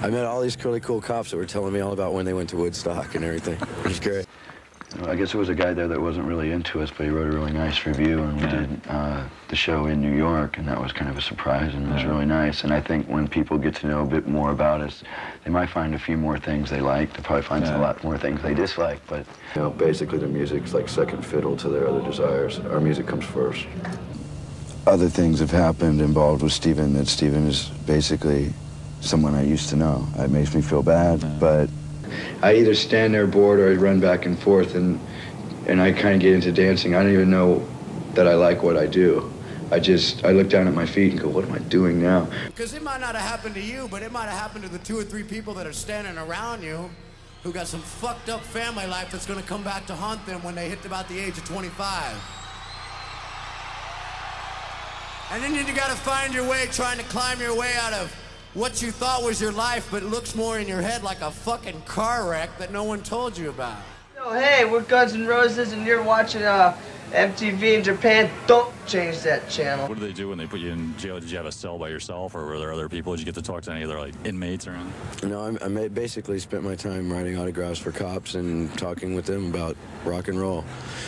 I met all these really cool cops that were telling me all about when they went to Woodstock and everything. It was great. I guess there was a guy there that wasn't really into us, but he wrote a really nice review, and we Yeah. did uh, the show in New York, and that was kind of a surprise, and it was really nice. And I think when people get to know a bit more about us, they might find a few more things they like. They'll probably find Yeah. a lot more things they dislike, but you know, basically their music's like second fiddle to their other desires. Our music comes first. Other things have happened involved with Steven that Steven is basically someone I used to know. It makes me feel bad, but I either stand there bored or I run back and forth, and and I kind of get into dancing. I don't even know that I like what I do. I just I look down at my feet and go, what am I doing now? Because it might not have happened to you, but it might have happened to the two or three people that are standing around you who got some fucked up family life that's going to come back to haunt them when they hit about the age of 25. And then you got to find your way trying to climb your way out of what you thought was your life, but looks more in your head like a fucking car wreck that no one told you about. Oh, hey, we're Guns N' Roses, and you're watching uh, MTV in Japan. Don't change that channel. What do they do when they put you in jail? Did you have a cell by yourself, or were there other people? Did you get to talk to any other like inmates or anything? No, I'm- I ma- basically spent my time writing autographs for cops and talking with them about rock and roll.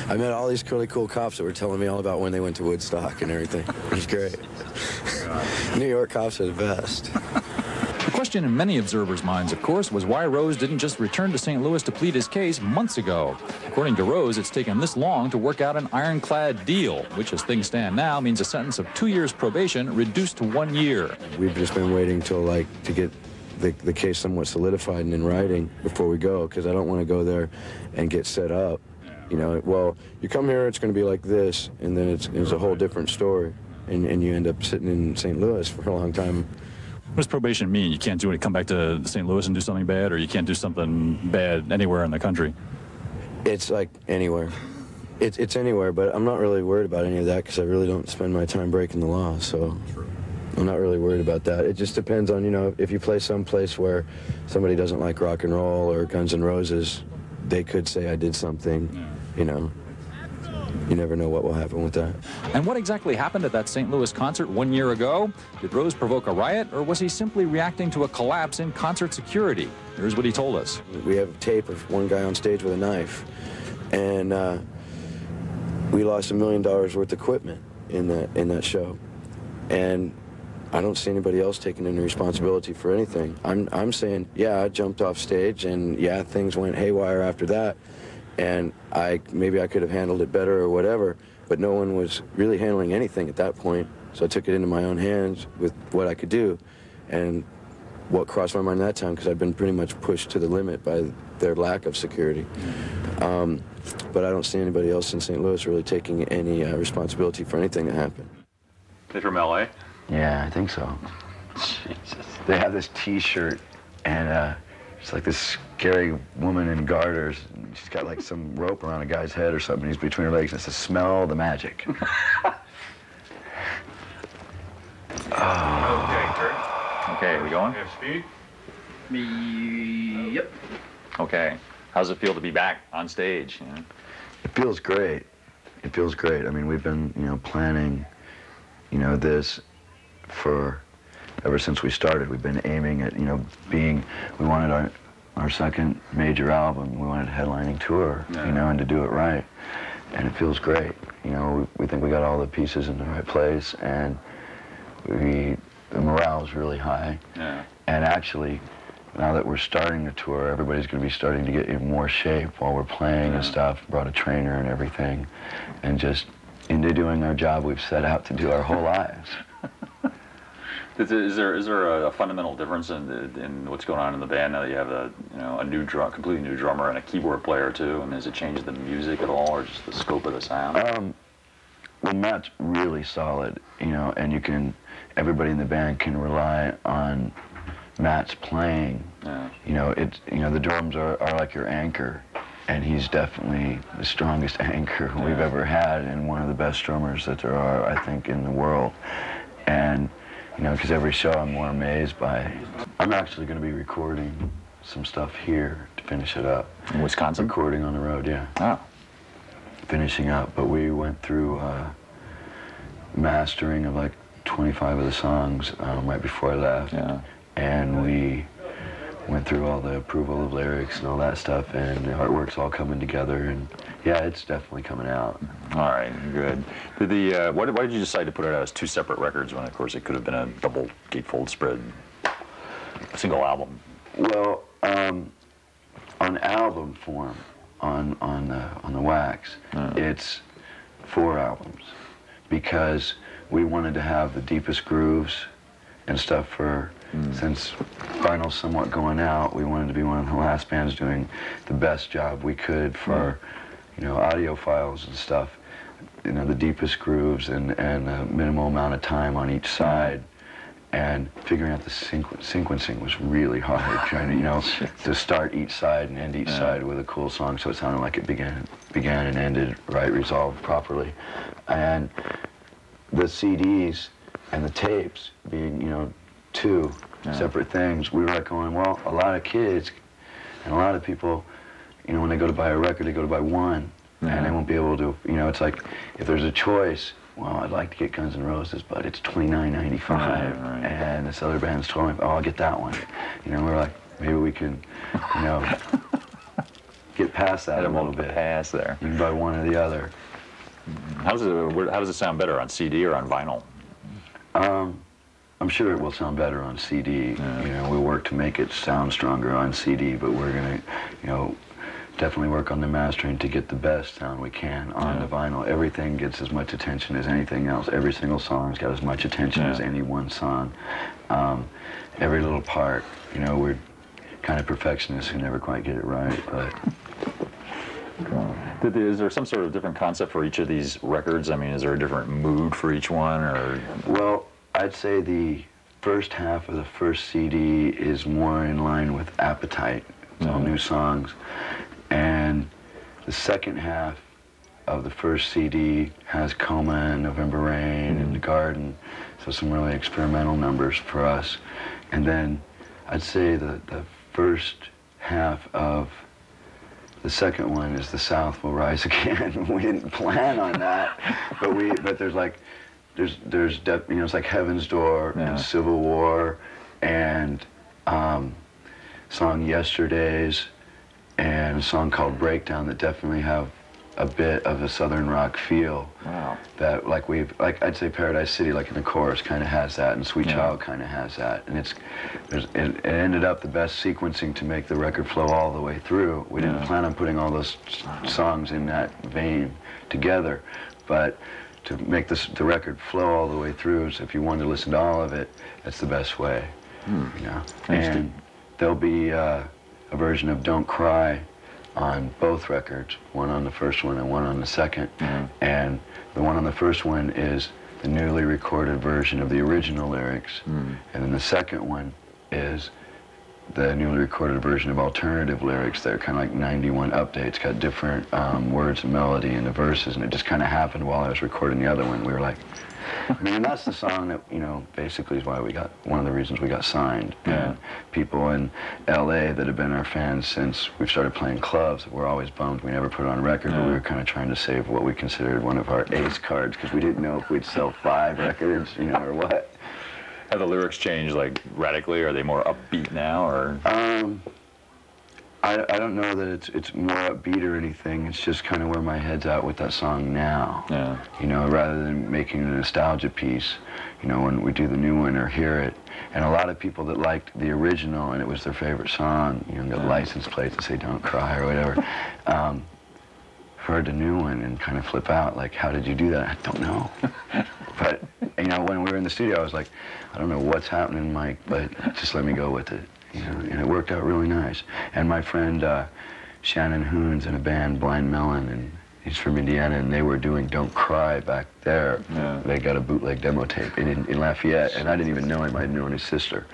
I met all these really cool cops that were telling me all about when they went to Woodstock and everything. It was great. New York cops are the best. The question in many observers' minds, of course, was why Rose didn't just return to St. Louis to plead his case months ago. According to Rose, it's taken this long to work out an ironclad deal, which, as things stand now, means a sentence of two years probation reduced to one year. We've just been waiting till like to get the, the case somewhat solidified and in writing before we go because I don't want to go there and get set up. You know, well, you come here, it's going to be like this, and then it's, it's a whole different story, and, and you end up sitting in St. Louis for a long time. What does probation mean? You can't do it. Come back to St. Louis and do something bad, or you can't do something bad anywhere in the country. It's like anywhere. It's, it's anywhere, but I'm not really worried about any of that because I really don't spend my time breaking the law, so I'm not really worried about that. It just depends on, you know, if you play someplace where somebody doesn't like rock and roll or Guns N' Roses, they could say I did something, you know. You never know what will happen with that. And what exactly happened at that St. Louis concert one year ago? Did Rose provoke a riot, or was he simply reacting to a collapse in concert security? Here's what he told us. We have a tape of one guy on stage with a knife, and uh, we lost a million dollars worth of equipment in that in that show, and I don't see anybody else taking any responsibility for anything. I'm I'm saying, yeah, I jumped off stage, and yeah, things went haywire after that, and I maybe I could have handled it better or whatever, but no one was really handling anything at that point, so I took it into my own hands with what I could do, and what crossed my mind that time because I'd been pretty much pushed to the limit by their lack of security. Um, but I don't see anybody else in St. Louis really taking any uh, responsibility for anything that happened. They from LA? Yeah, I think so. Jesus. They have this T-shirt, and uh, it's like this scary woman in garters. and She's got like some rope around a guy's head or something. He's between her legs, and it says, "Smell the magic." Oh. Okay, okay we going? Have speed? Me, Yep. Okay. How does it feel to be back on stage? you know? It feels great. It feels great. I mean, we've been, you know, planning, you know, this for ever since we started. We've been aiming at, you know, being. We wanted our our second major album. We wanted a headlining tour, you know, and to do it right. And it feels great. You know, we, we think we got all the pieces in the right place, and we the morale is really high. Yeah. And actually, now that we're starting the tour, everybody's going to be starting to get in more shape while we're playing and stuff. Brought a trainer and everything, and just into doing our job we've set out to do our whole lives. Is, there is there a, fundamental difference in in what's going on in the band now that you have a you know a new drum, completely new drummer and a keyboard player too? I mean, has it changed the music at all, or just the scope of the sound? Um, well, Matt's really solid, you know, and you can, everybody in the band can rely on Matt's playing. Yeah. You know, it's, you know, the drums are, are like your anchor, and he's definitely the strongest anchor we've ever had, and one of the best drummers that there are, I think, in the world. And, you know, because every show I'm more amazed by. I'm actually going to be recording some stuff here to finish it up. In Wisconsin? Recording on the road, yeah Oh. finishing up, but we went through uh, mastering of like 25 of the songs um, right before I left. Yeah. And we went through all the approval of lyrics and all that stuff, and the artwork's all coming together, and yeah, it's definitely coming out. All right, good. Did the uh, why, did, why did you decide to put it out as two separate records when, of course, it could have been a double gatefold spread, single album? Well, um, on album form, on on the on the wax, it's four albums because we wanted to have the deepest grooves and stuff for since vinyl's somewhat going out. We wanted to be one of the last bands doing the best job we could for you know audiophiles and stuff. You know the deepest grooves and and a minimal amount of time on each side and figuring out the sequ- sequencing was really hard trying to you know to start each side and end each side with a cool song so it sounded like it began began and ended right resolved properly and the CDs and the tapes being you know two separate things we were like going well a lot of kids and a lot of people you know when they go to buy a record they go to buy one and they won't be able to you know it's like if there's a choice well, I'd like to get Guns N' Roses, but it's twenty nine ninety five, Right, right. and this other band's twenty. Oh, I'll get that one. You know, we're like, maybe we can, you know, get past that a little little bit. pass there. You can buy one or the other. How does it how does it sound better on CD or on vinyl? Um, I'm sure it will sound better on CD. You know, we work to make it sound stronger on CD, but we're gonna, you know, definitely work on the mastering to get the best sound we can on the vinyl. Everything gets as much attention as anything else. Every single song's got as much attention as any one song. Um, every little part, you know, we're kind of perfectionists who never quite get it right, but Is there some sort of different concept for each of these records? I mean, is there a different mood for each one, or Well, I'd say the first half of the first CD is more in line with Appetite. It's all mm-hmm. new songs. And the second half of the first CD has Coma and November Rain and mm-hmm. The Garden. So some really experimental numbers for us. And then I'd say the, the first half of the second one is the South will rise again. we didn't plan on that, but we but there's like there's there's de- you know it's like Heaven's Door Yeah. and Civil War and um, song Yesterdays and a song called Breakdown that definitely have a bit of a southern rock feel Wow. that like we've like I'd say Paradise City like in the chorus kind of has that and Sweet Yeah. Child kind of has that and it's there's it, it ended up the best sequencing to make the record flow all the way through we didn't plan on putting all those s- songs in that vein together but to make this the record flow all the way through. So if you wanted to listen to all of it that's the best way. You know? Hmm. And there'll be uh, a version of Don't Cry on both records, one on the first one and one on the 2nd And the one on the first one is the newly recorded version of the original lyrics. And then the second one is the newly recorded version of alternative lyrics. They're kind of like 91 updates, got different um, words and melody in the verses, and it just kind of happened while I was recording the other one. We were like, I mean, that's the song that, you know, basically is why we got, one of the reasons we got signed. Yeah. And people in LA that have been our fans since we started playing clubs were always bummed we never put it on record, but we were kind of trying to save what we considered one of our ace cards because we didn't know if we'd sell five records, you know, or what. Have the lyrics changed like radically? Are they more upbeat now, or Um, I, I don't know that it's it's more upbeat or anything. It's just kind of where my head's at with that song now. Yeah. You know, rather than making a nostalgia piece, you know, when we do the new one or hear it. And a lot of people that liked the original and it was their favorite song, you know, got license plates that say "Don't Cry" or whatever. Um, heard the new one and kind of flip out, like, how did you do that? I don't know. but, you know, when we were in the studio, I was like, I don't know what's happening, Mike, but just let me go with it. You know, and it worked out really nice. And my friend uh, Shannon Hoon's in a band, Blind Melon, and he's from Indiana, and they were doing Don't Cry back there. Yeah. They got a bootleg demo tape in, in Lafayette, and I didn't even know him. I'd known his sister.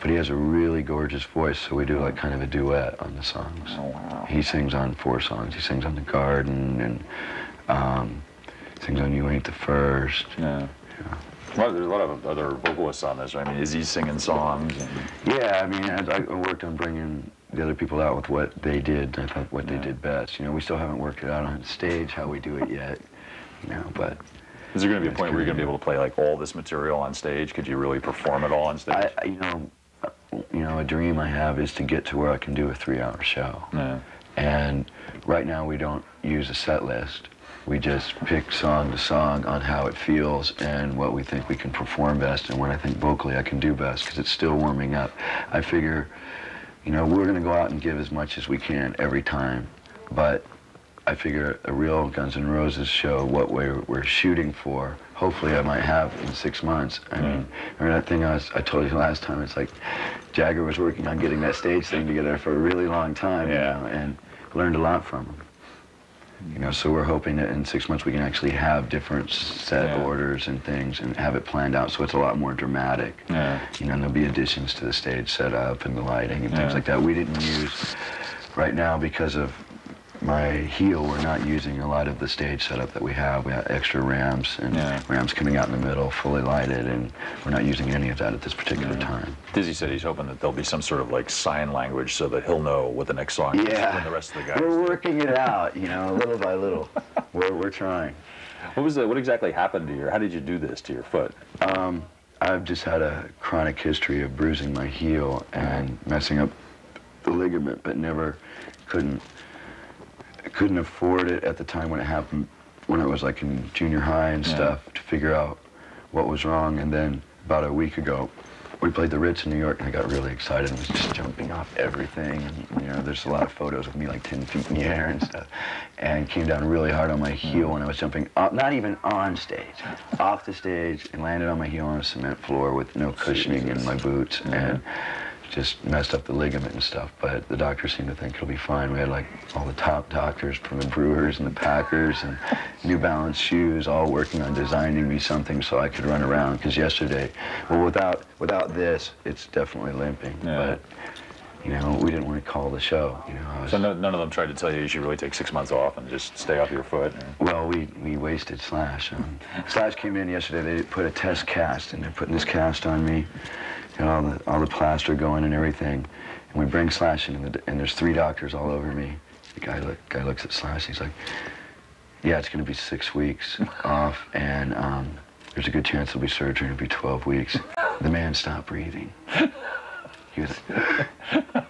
But he has a really gorgeous voice, so we do like kind of a duet on the songs. Oh, wow. He sings on four songs. He sings on The Garden and um, sings on You Ain't the First. yeah? yeah. Well, there's a lot of other vocalists on this. Right? I mean, is he singing songs? And, Yeah, I mean, I, I worked on bringing the other people out with what they did. I thought what they did best. You know, we still haven't worked it out on stage how we do it yet. You know, but is there going to be a point where you're going to be able to play like all this material on stage? Could you really perform it all on stage? I, I- you know, you know, a dream I have is to get to where I can do a three-hour show. Yeah. And right now we don't use a set list. We just pick song to song on how it feels and what we think we can perform best and what I think vocally I can do best because it's still warming up. I figure, you know, we're going to go out and give as much as we can every time, but I figure a real Guns N' Roses show, what we're, we're shooting for, hopefully I might have in six months. I mean, remember that thing I, was, I told you last time? It's like Jagger was working on getting that stage thing together for a really long time, Yeah. you know, and learned a lot from him. You know, so we're hoping that in six months we can actually have different set Yeah. orders and things and have it planned out so it's a lot more dramatic. Yeah. You know, and there'll be additions to the stage setup and the lighting and things Yeah. like that. We didn't use right now because of my heel. We're not using a lot of the stage setup that we have. We have extra ramps and Yeah. ramps coming out in the middle, fully lighted, and we're not using any of that at this particular time. Dizzy said he's hoping that there'll be some sort of like sign language so that he'll know what the next song is Yeah, when the rest of the guys. we're working it out. You know, little by little. We're we're trying. What was the, what exactly happened to your? How did you do this to your foot? Um, I've just had a chronic history of bruising my heel and messing up the ligament, but never couldn't couldn't afford it at the time when it happened, when I was like in junior high and Yeah. stuff, to figure out what was wrong. And then about a week ago, we played the Ritz in New York, and I got really excited and was just jumping off everything. And, you know, there's a lot of photos of me like 10 feet in the air and stuff. And came down really hard on my heel when I was jumping, off, not even on stage, off the stage, and landed on my heel on a cement floor with no cushioning in my boots. And just messed up the ligament and stuff, but the doctors seemed to think it'll be fine. We had like all the top doctors from the Brewers and the Packers and New Balance shoes all working on designing me something so I could run around. Because yesterday, well, without without this, it's definitely limping. Yeah. But you know, we didn't want to call the show. You know, was, So no, none of them tried to tell you you should really take six months off and just stay off your foot. or- Well, we, we wasted Slash. Um, Slash came in yesterday. They put a test cast, and they're putting this cast on me, and all the all the plaster going and everything. And we bring Slash in, and, the, and there's three doctors all over me. The guy look guy looks at Slash. He's like, "Yeah, it's going to be six weeks off, and um, there's a good chance it'll be surgery. It'll be 12 weeks." The man stopped breathing. He was,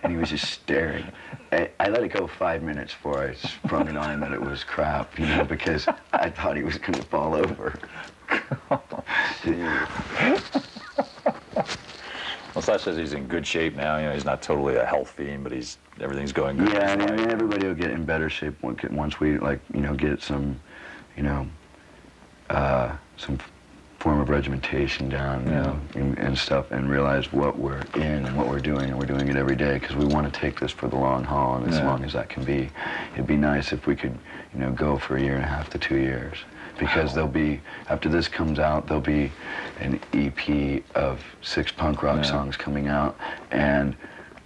and he was just staring. I, I let it go five minutes before I sprung it on him that it was crap, you know, because I thought he was going to fall over. Slash says he's in good shape now. You know, he's not totally a health fiend, but he's everything's going good. Yeah, I mean, I mean, everybody will get in better shape once once we like, you know, get some, you know, uh, some form of regimentation down, you Yeah. know, and, and stuff, and realize what we're in and what we're doing, and we're doing it every day because we want to take this for the long haul, and as Yeah. long as that can be, it'd be nice if we could, you know, go for a year and a half to two years. Because there'll be, after this comes out, there'll be an EP of six punk rock Yeah. songs coming out, and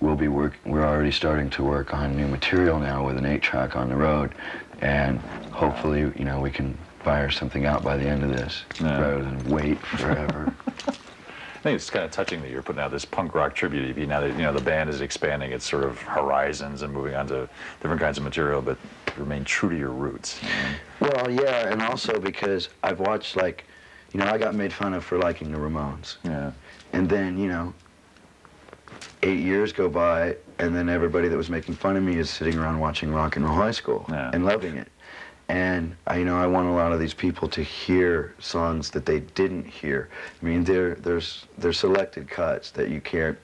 we'll be work. We're already starting to work on new material now with an eight-track on the road, and hopefully, you know, we can fire something out by the end of this Yeah. rather than wait forever. I think it's kind of touching that you're putting out this punk rock tribute EP. Now that you know the band is expanding its sort of horizons and moving on to different kinds of material, but remain true to your roots. you know? well, yeah, and also because I've watched like, you know, I got made fun of for liking the Ramones. Yeah. And then, you know, eight years go by, and then everybody that was making fun of me is sitting around watching Rock and Roll High School Yeah. and loving it. And I, you know, I want a lot of these people to hear songs that they didn't hear. I mean, there, there's, there's selected cuts that you can't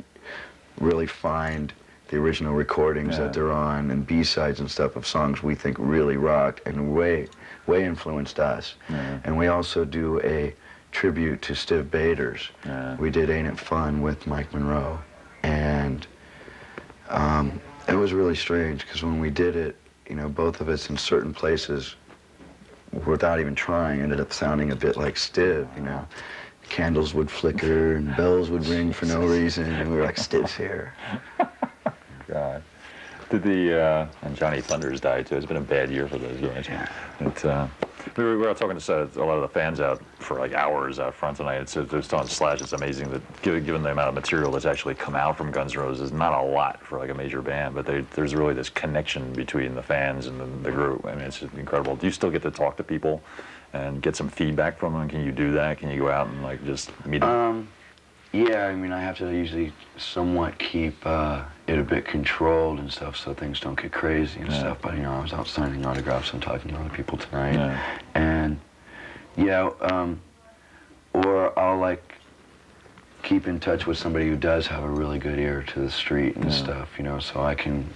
really find the original recordings Yeah. that they're on and B-sides and stuff of songs we think really rocked and way, way influenced us. Yeah. And we also do a tribute to Stiv Bators. Yeah. We did Ain't It Fun with Mike Monroe. And um, it was really strange because when we did it, you know, both of us in certain places, without even trying, ended up sounding a bit like Stiv, you know. Candles would flicker and bells would ring for no reason, and we were like, Stiv's here. God. Did the uh, and Johnny Thunders died too. It's been a bad year for those guys. But, uh, we were, we were talking to a lot of the fans out for like hours out front tonight. It's just on Slash. It's amazing that given, given the amount of material that's actually come out from Guns N' Roses, not a lot for like a major band, but they, there's really this connection between the fans and the, the group. I mean, it's incredible. Do you still get to talk to people and get some feedback from them? Can you do that? Can you go out and like just meet them? Um, Yeah, I mean, I have to usually somewhat keep uh, it a bit controlled and stuff so things don't get crazy and Yeah. stuff. But, you know, I was out signing autographs and talking to other people tonight. Yeah. And, yeah, um, or I'll, like, keep in touch with somebody who does have a really good ear to the street and Yeah. stuff, you know, so I can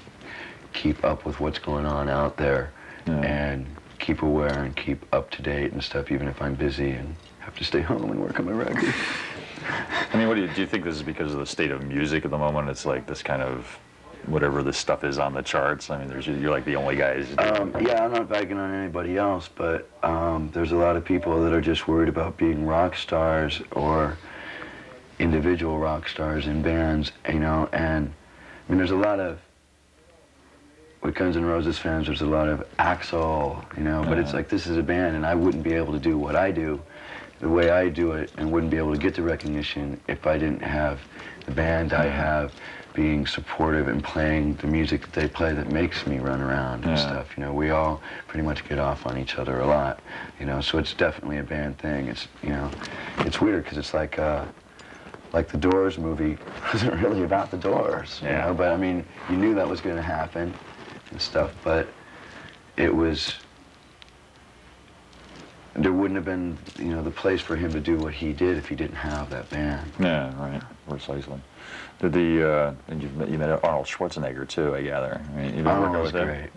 keep up with what's going on out there and keep aware and keep up to date and stuff, even if I'm busy and have to stay home and work on my record. I mean, what do you do? You think this is because of the state of music at the moment? It's like this kind of whatever this stuff is on the charts. I mean, there's you're like the only guys. Um, yeah, I'm not bagging on anybody else, but um, there's a lot of people that are just worried about being rock stars or individual rock stars in bands, you know. And I mean, there's a lot of with Guns N' Roses fans. There's a lot of Axl, you know. But it's like this is a band, and I wouldn't be able to do what I do the way I do it, and wouldn't be able to get the recognition if I didn't have the band I have being supportive and playing the music that they play that makes me run around and Yeah. stuff. You know, we all pretty much get off on each other a lot. You know, so it's definitely a band thing. It's you know, it's weird because it's like uh, like the Doors movie wasn't really about the Doors. You Yeah. know, but I mean, you knew that was going to happen and stuff, but it was. There wouldn't have been, you know, the place for him to do what he did if he didn't have that band. Yeah, right. Precisely. Did the uh, and you met, you met Arnold Schwarzenegger too, I gather. I mean, you've been working Arnold was great.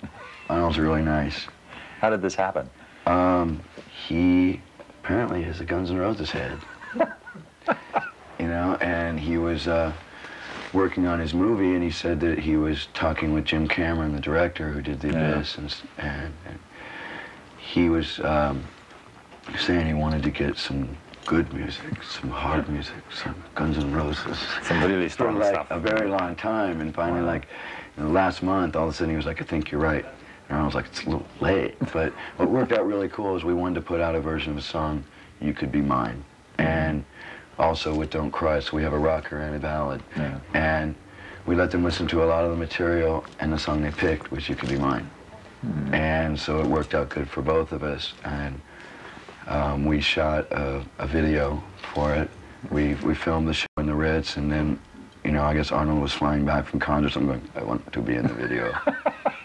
Arnold's really nice. How did this happen? Um, he apparently has a Guns N' Roses head. you know, and he was uh, working on his movie, and he said that he was talking with Jim Cameron, the director who did The Yeah. Abyss, and, and, and he was um, saying he wanted to get some good music, some hard music, some Guns N' Roses. Some really For strong like stuff. a very long time, and finally, like, you know, last month, all of a sudden he was like, I think you're right. And I was like, it's a little late. But what worked out really cool is we wanted to put out a version of a song, You Could Be Mine. And also with Don't Cry, so we have a rocker and a ballad. Yeah. And we let them listen to a lot of the material, and the song they picked was You Could Be Mine. Hmm. And so it worked out good for both of us. And um, we shot a, a video for it. We, we filmed the show in the Ritz, and then, you know, I guess Arnold was flying back from or something. Going, I want to be in the video.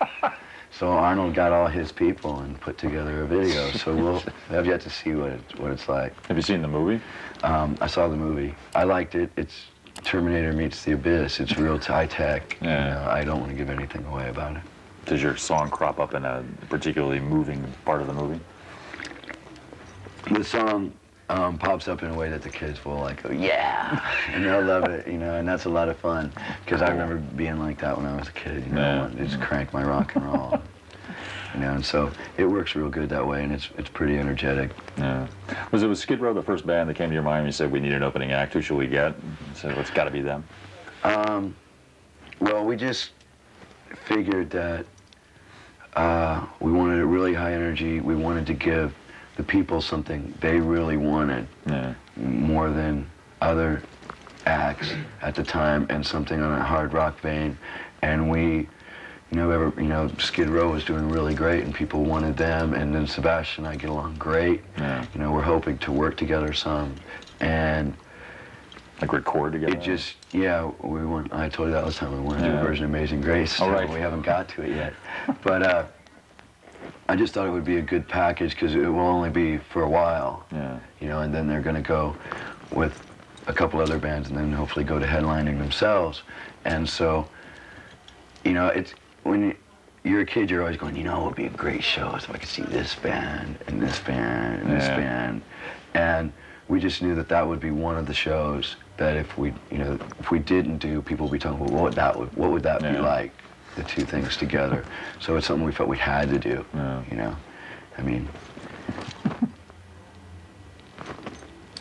so Arnold got all his people and put together a video. So we'll have yet to see what it, what it's like. Have you seen the movie? Um, I saw the movie. I liked it. It's Terminator meets the Abyss. It's real high tech. Yeah. You know, I don't want to give anything away about it. Does your song crop up in a particularly moving part of the movie? The song um, pops up in a way that the kids will like go, yeah, and they'll love it, you know, and that's a lot of fun because I remember being like that when I was a kid, you know, Yeah. just crank my rock and roll, you know, and so it works real good that way, and it's it's pretty energetic. Yeah. Was it was Skid Row the first band that came to your mind? when You said we need an opening act. Who should we get? Well, it's got to be them. Um, well, we just figured that uh, we wanted a really high energy. We wanted to give the people something they really wanted. Yeah. more than other acts at the time and something on a hard rock vein and we you know ever you know Skid Row was doing really great and people wanted them and then Sebastian and I get along great Yeah. you know we're hoping to work together some and Like record together. it just yeah we want I told you that last time we want to do a version of Amazing Grace Oh, so right. we haven't got to it yet but uh I just thought it would be a good package because it will only be for a while Yeah. you know, and then they're going to go with a couple other bands and then hopefully go to headlining themselves. And so, you know, it's when you- you're a kid, you're always going, you know, it would be a great show if I could see this band and this band and this Yeah. band. And we just knew that that would be one of the shows that if we, you know, if we didn't do, people would be talking, well, what would that would, what would that be like, the two things together. So it's something we felt we had to do, Yeah. you know. I mean,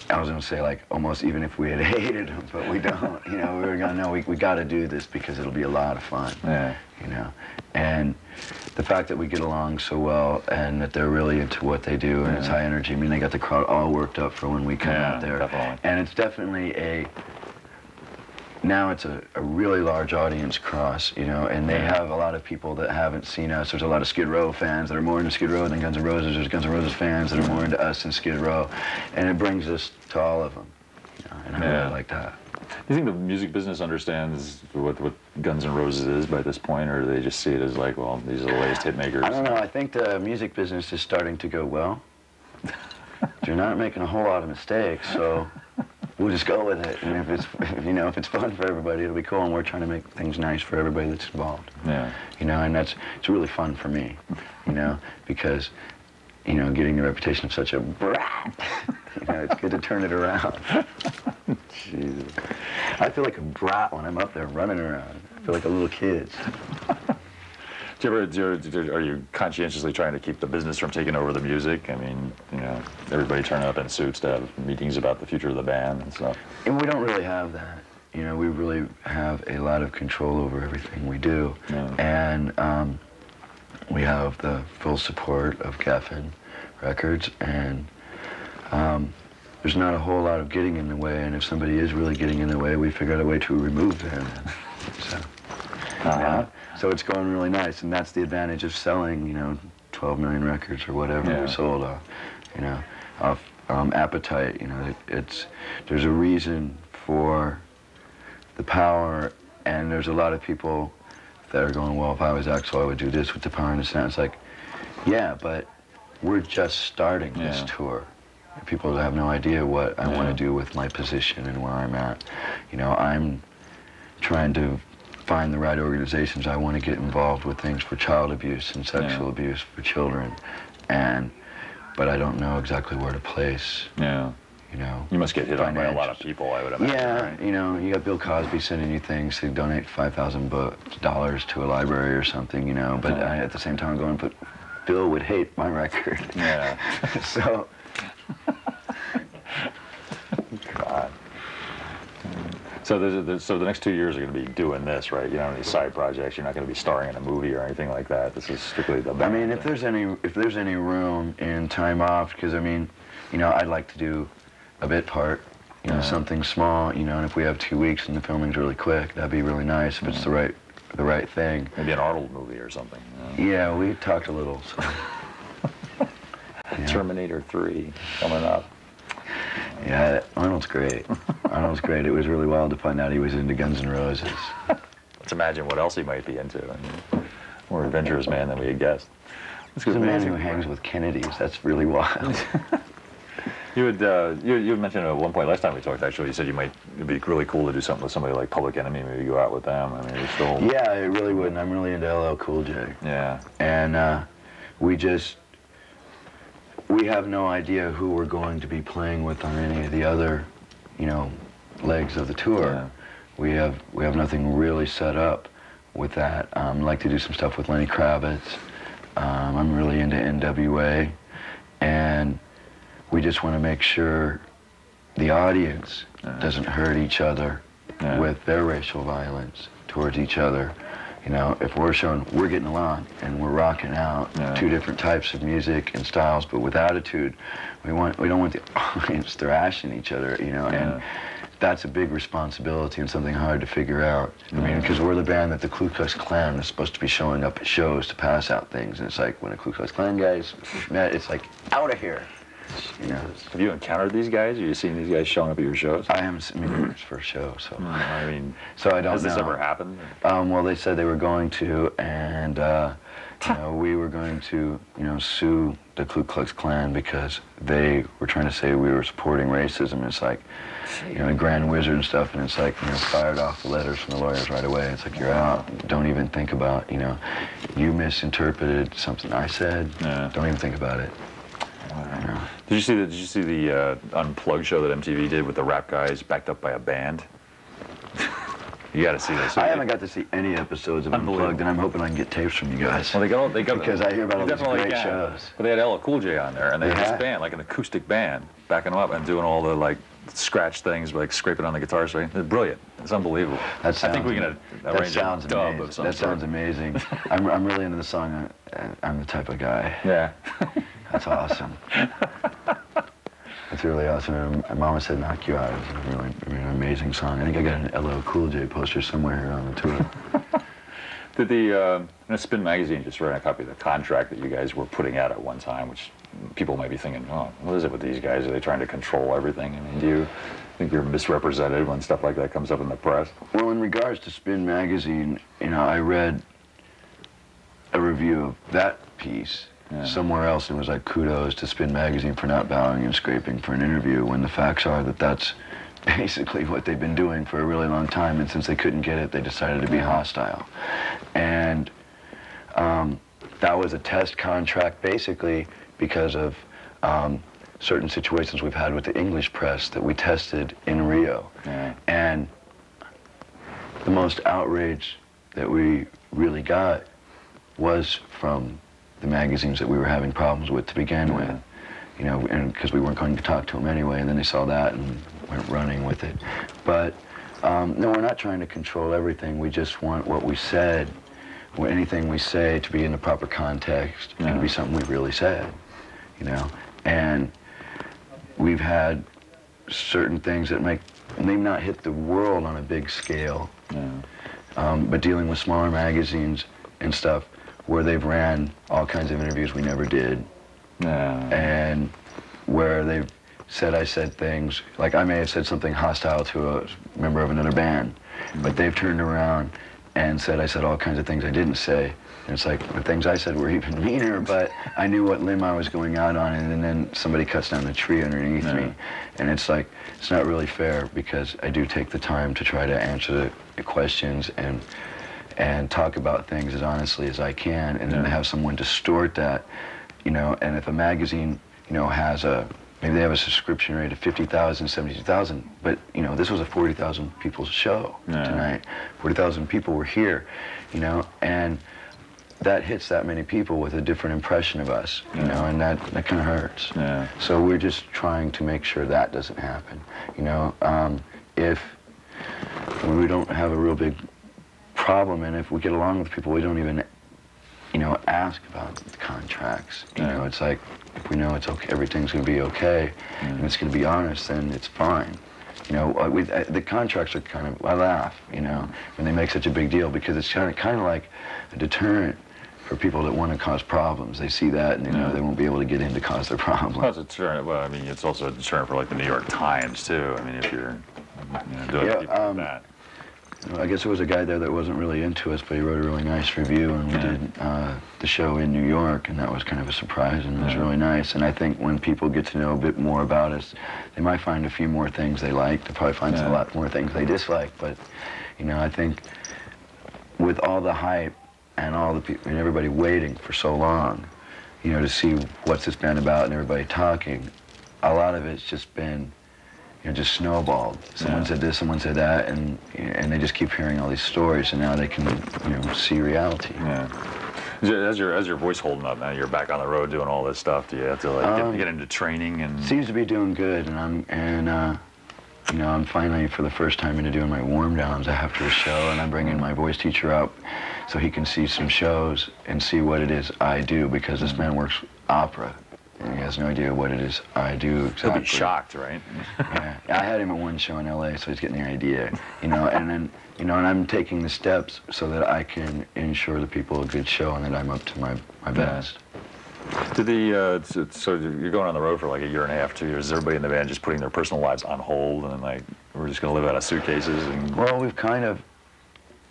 I was gonna say like almost even if we had hated them, but we don't. You know, we were gonna know we we got to do this because it'll be a lot of fun. Yeah. You know, and the fact that we get along so well and that they're really into what they do and it's high energy. I mean, they got the crowd all worked up for when we come Yeah, out there. definitely. And it's definitely a now it's a, a really large audience cross, you know, and they have a lot of people that haven't seen us. There's a lot of Skid Row fans that are more into Skid Row than Guns N' Roses. There's Guns N' Roses fans that are more into us than Skid Row, and it brings us to all of them, you know, and I Yeah. really like that. Do you think the music business understands what, what Guns N' Roses is by this point, or do they just see it as like, well, these are the latest hit makers? I don't know. I think the music business is starting to go well. You're not making a whole lot of mistakes, so we'll just go with it. And if it's, you know, if it's fun for everybody, it'll be cool. And we're trying to make things nice for everybody that's involved. Yeah. You know, and that's it's really fun for me. You know, because you know, getting the reputation of such a brat. you know, it's good to turn it around. Jesus. I feel like a brat when I'm up there running around. I feel like a little kid. You ever, do you, are you conscientiously trying to keep the business from taking over the music? I mean, you know, everybody turning up in suits to have meetings about the future of the band and stuff. And we don't really have that. You know, we really have a lot of control over everything we do. Yeah. And um, we have the full support of Geffen Records, and um, there's not a whole lot of getting in the way. And if somebody is really getting in the way, we figure out a way to remove them. So, yeah. So it's going really nice, and that's the advantage of selling, you know, 12 million records or whatever Yeah. we sold off, you know, off um, Appetite. You know, it, it's there's a reason for the power, and there's a lot of people that are going, well, if I was Axl, I would do this with the power and the sound. It's like, yeah, but we're just starting this Yeah. tour. People have no idea what I want to do with my position and where I'm at. You know, I'm trying to find the right organizations. I want to get involved with things for child abuse and sexual Yeah. abuse for children, and but I don't know exactly where to place. Yeah. You know, You must get hit on by a lot of people, I would imagine. yeah, right? you know, you got Bill Cosby sending you things to donate five thousand dollars to a library or something, you know. But I, at the same time, going, but Bill would hate my record. Yeah. so God. So, there's, there's, so the next two years are going to be doing this, right? You don't have any side projects. You're not going to be starring in a movie or anything like that. This is strictly the. I mean, if there's any if there's any room in time off, because I mean, you know, I'd like to do a bit part, you know, Yeah. something small, you know, and if we have two weeks and the filming's really quick, that'd be really nice if it's the mm. right the right thing. maybe an Arnold movie or something. know? Yeah, we talked a little. So. Yeah. Terminator 3 coming up. Yeah, Arnold's great. Arnold's great. It was really wild to find out he was into Guns N' Roses. Let's imagine what else he might be into. I mean, more adventurous man than we had guessed. That's He's a man who hangs with Kennedys. That's really wild. You had uh, you, you mentioned at one point last time we talked. Actually, you said you might it'd be really cool to do something with somebody like Public Enemy. Maybe go out with them. I mean, it's still yeah, it really would. And I'm really into LL Cool J. yeah. And uh, we just, we have no idea who we're going to be playing with on any of the other, you know, legs of the tour. Yeah. We have we have nothing really set up with that. Um, like to do some stuff with Lenny Kravitz. Um, I'm really into NWA, and we just want to make sure the audience doesn't hurt each other Yeah. with their racial violence towards each other. You know, if we're showing we're getting along and we're rocking out Yeah. two different types of music and styles, but with attitude, we want we don't want the audience thrashing each other. You know, Yeah. and that's a big responsibility and something hard to figure out. I mean, because we're the band that the Ku Klux Klan is supposed to be showing up at shows to pass out things, and it's like when a Ku Klux Klan guy's met, it's like out of here. You know, Have you encountered these guys? Have you seen these guys showing up at your shows? I haven't seen it's first show, so I mean, so I don't has this ever happened? Um, well, they said they were going to, and uh, you know, we were going to, you know, sue the Ku Klux Klan because they were trying to say we were supporting racism. It's like, you know, the Grand Wizard and stuff, and it's like, you know, fired off the letters from the lawyers right away. It's like you're out. Don't even think about, you know, you misinterpreted something I said. Yeah. Don't even think about it. Did you see the Did you see the uh, unplugged show that MTV did with the rap guys backed up by a band? you got to see this. I haven't got to see any episodes of. Unplugged, and I'm hoping I can get tapes from you guys. Well, they got all, they got Because I hear about all these great can. shows. But they had LL Cool J on there, and they had Yeah. this band, like an acoustic band, backing them up and doing all the like scratch things, like scraping on the guitar string. It's brilliant. It's unbelievable. That I think sounds- we can uh, that arrange sounds a dub amazing. of some That sort. sounds amazing. I'm, I'm really into the song. uh, I'm the type of guy. Yeah. That's awesome. That's really awesome. And Mama said "Knock You Out" is a really, really amazing song. I think I got an LL Cool J poster somewhere here on the tour. Did the uh, you Spin magazine just ran a copy of the contract that you guys were putting out at one time, which people might be thinking, oh, what is it with these guys? Are they trying to control everything? I mean, do you think you're misrepresented when stuff like that comes up in the press? Well, in regards to Spin Magazine, you know, I read a review of that piece yeah. somewhere else and it was like kudos to Spin Magazine for not bowing and scraping for an interview when the facts are that that's basically what they've been doing for a really long time and since they couldn't get it they decided to be hostile. And um, that was a test contract basically because of um, certain situations we've had with the English press that we tested in Rio. Yeah. And the most outrage that we really got was from the magazines that we were having problems with to begin yeah. with. You know, and because we weren't going to talk to them anyway, and then they saw that and went running with it. But um, no, we're not trying to control everything. We just want what we said, or anything we say, to be in the proper context yeah. and to be something we really said. You know, and we've had certain things that make may not hit the world on a big scale, yeah. um, but dealing with smaller magazines and stuff where they've ran all kinds of interviews we never did, yeah. and where they've said I said things like I may have said something hostile to a member of another band, but they've turned around and said I said all kinds of things I didn't say, and it's like the things I said were even meaner, but I knew what limb I was going out on, and then somebody cuts down the tree underneath me. And it's like, it's not really fair because I do take the time to try to answer the questions and and talk about things as honestly as I can, and then have someone distort that, you know, and if a magazine, you know, has a, maybe they have a subscription rate of 50,000, 72,000, but, you know, this was a 40,000 people show yeah. tonight. 40,000 people were here, you know, and that hits that many people with a different impression of us, you yeah. know, and that, that kind of hurts. Yeah. So we're just trying to make sure that doesn't happen. You know, um, if we don't have a real big problem, and if we get along with people, we don't even, you know, ask about the contracts. You yeah. know, it's like if we know it's okay, everything's going to be okay, and it's going to be honest, then it's fine. You know, uh, we, uh, the contracts are kind of, I laugh, you know, when they make such a big deal because it's kind of, kind of like a deterrent for people that want to cause problems. They see that and they know they won't be able to get in to cause their problems. Well, it's a deterrent. Well, I mean, it's also a deterrent for like the New York Times too. I mean, if you're you know, doing yeah, um, that. I guess there was a guy there that wasn't really into us, but he wrote a really nice review, and we yeah. did uh, the show in New York, and that was kind of a surprise, and it was yeah. really nice. And I think when people get to know a bit more about us, they might find a few more things they like. They'll probably find yeah. a lot more things they dislike, but, you know, I think with all the hype and all the people and everybody waiting for so long, you know, to see what's this band about and everybody talking, a lot of it's just been you know, just snowballed. Someone yeah. said this, someone said that, and and they just keep hearing all these stories, and now they can, you know, see reality. Yeah. As your as your voice holding up now, you're back on the road doing all this stuff. Do you have to like um, get, get, into training and? Seems to be doing good, and I'm and uh, you know I'm finally for the first time into doing my warm downs after a show, and I'm bringing my voice teacher up so he can see some shows and see what it is I do because this man works opera he has no idea what it is I do exactly. He'll be shocked, right? yeah. I had him at one show in L.A., so he's getting the idea, you know, and then, you know, and I'm taking the steps so that I can ensure the people a good show and that I'm up to my, my best. Do the, uh, so, you're going on the road for like a year and a half, two years. Is everybody in the band just putting their personal lives on hold and like, we're just going to live out of suitcases? And... Well, we've kind of,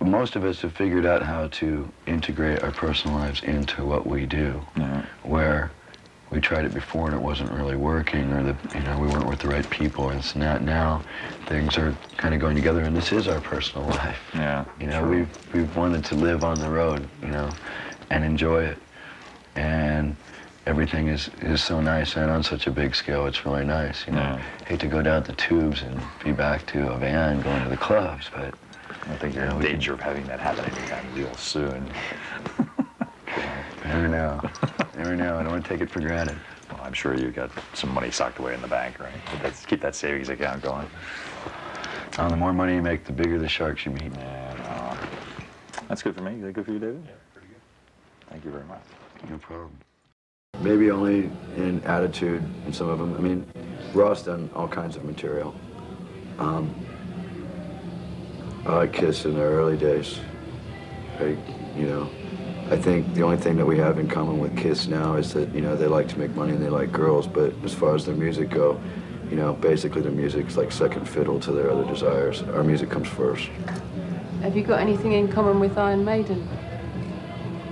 most of us have figured out how to integrate our personal lives into what we do, where we tried it before and it wasn't really working or the you know we weren't with the right people and it's not now things are kind of going together and this is our personal life yeah you know we've we've wanted to live on the road you know and enjoy it and everything is is so nice and on such a big scale it's really nice you know yeah. hate to go down the tubes and be back to a van going to the clubs but I think you're in danger of having that happen anytime real soon. Never know. Never know. I don't want to take it for granted. Well, I'm sure you've got some money socked away in the bank, right? But keep that savings account going. The more money you make, the bigger the sharks you meet. Yeah, no. That's good for me. Is that good for you, David? Yeah, pretty good. Thank you very much. No problem. Maybe only in attitude in some of them. I mean, Ross done all kinds of material. Um, I like Kiss in their early days. I, you know, I think the only thing that we have in common with Kiss now is that, you know, they like to make money and they like girls, but as far as their music go, you know, basically the music's like second fiddle to their other desires. Our music comes first. Have you got anything in common with Iron Maiden?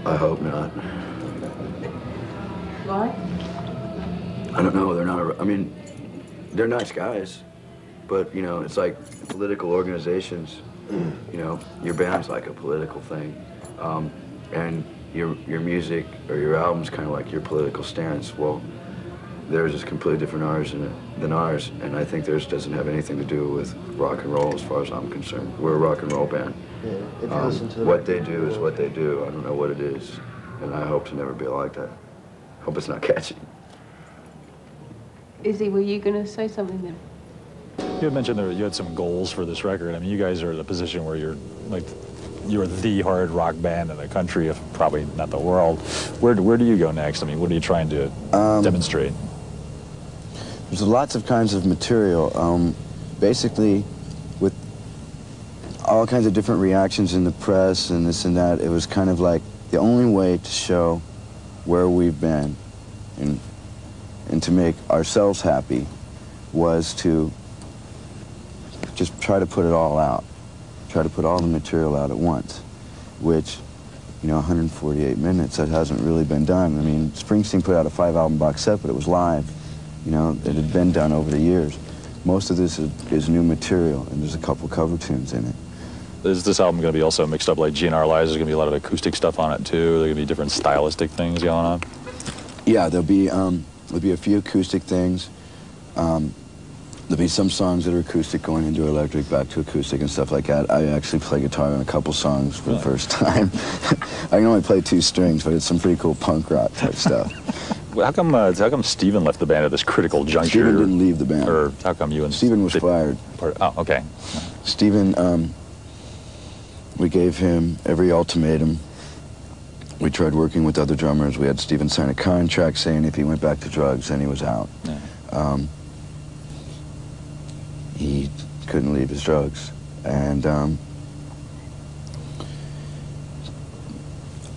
I hope not. Why? I don't know. They're not. I mean, they're nice guys, but you know, it's like political organizations. You know, your band's like a political thing, um, and your your music or your album's kind of like your political stance. Well, theirs is completely different ours than, than ours, and I think theirs doesn't have anything to do with rock and roll as far as I'm concerned. We're a rock and roll band. Yeah, if you Um, listen to the what they do is what they do. I don't know what it is, and I hope to never be like that. Hope it's not catchy. Izzy, were you going to say something then? You had mentioned that you had some goals for this record. I mean, you guys are in a position where you're like, you're the hard rock band in the country, if probably not the world. Where, where do you go next? I mean, what are you trying to Um, demonstrate? There's lots of kinds of material. Um, basically, with all kinds of different reactions in the press and this and that, it was kind of like the only way to show where we've been and, and to make ourselves happy was to just try to put it all out. Try to put all the material out at once, which, you know, 148 minutes, that hasn't really been done. I mean, Springsteen put out a five album box set, but it was live. You know, it had been done over the years. Most of this is, is new material, and there's a couple cover tunes in it. Is this album going to be also mixed up like GNR Lies? There's going to be a lot of acoustic stuff on it too. There going to be different stylistic things going on. Yeah, there'll be um, there'll be a few acoustic things. Um, there'll be some songs that are acoustic going into electric, back to acoustic and stuff like that. I actually play guitar on a couple songs for the first time. I can only play two strings, but it's some pretty cool punk rock type stuff. Well, How come? Uh, how come Steven left the band at this critical juncture? Steven didn't leave the band. Or how come you and Steven was fired. part- Oh, okay. Steven, um, we gave him every ultimatum. We tried working with other drummers. We had Steven sign a contract saying if he went back to drugs, then he was out. Yeah. Um, he couldn't leave his drugs. And um,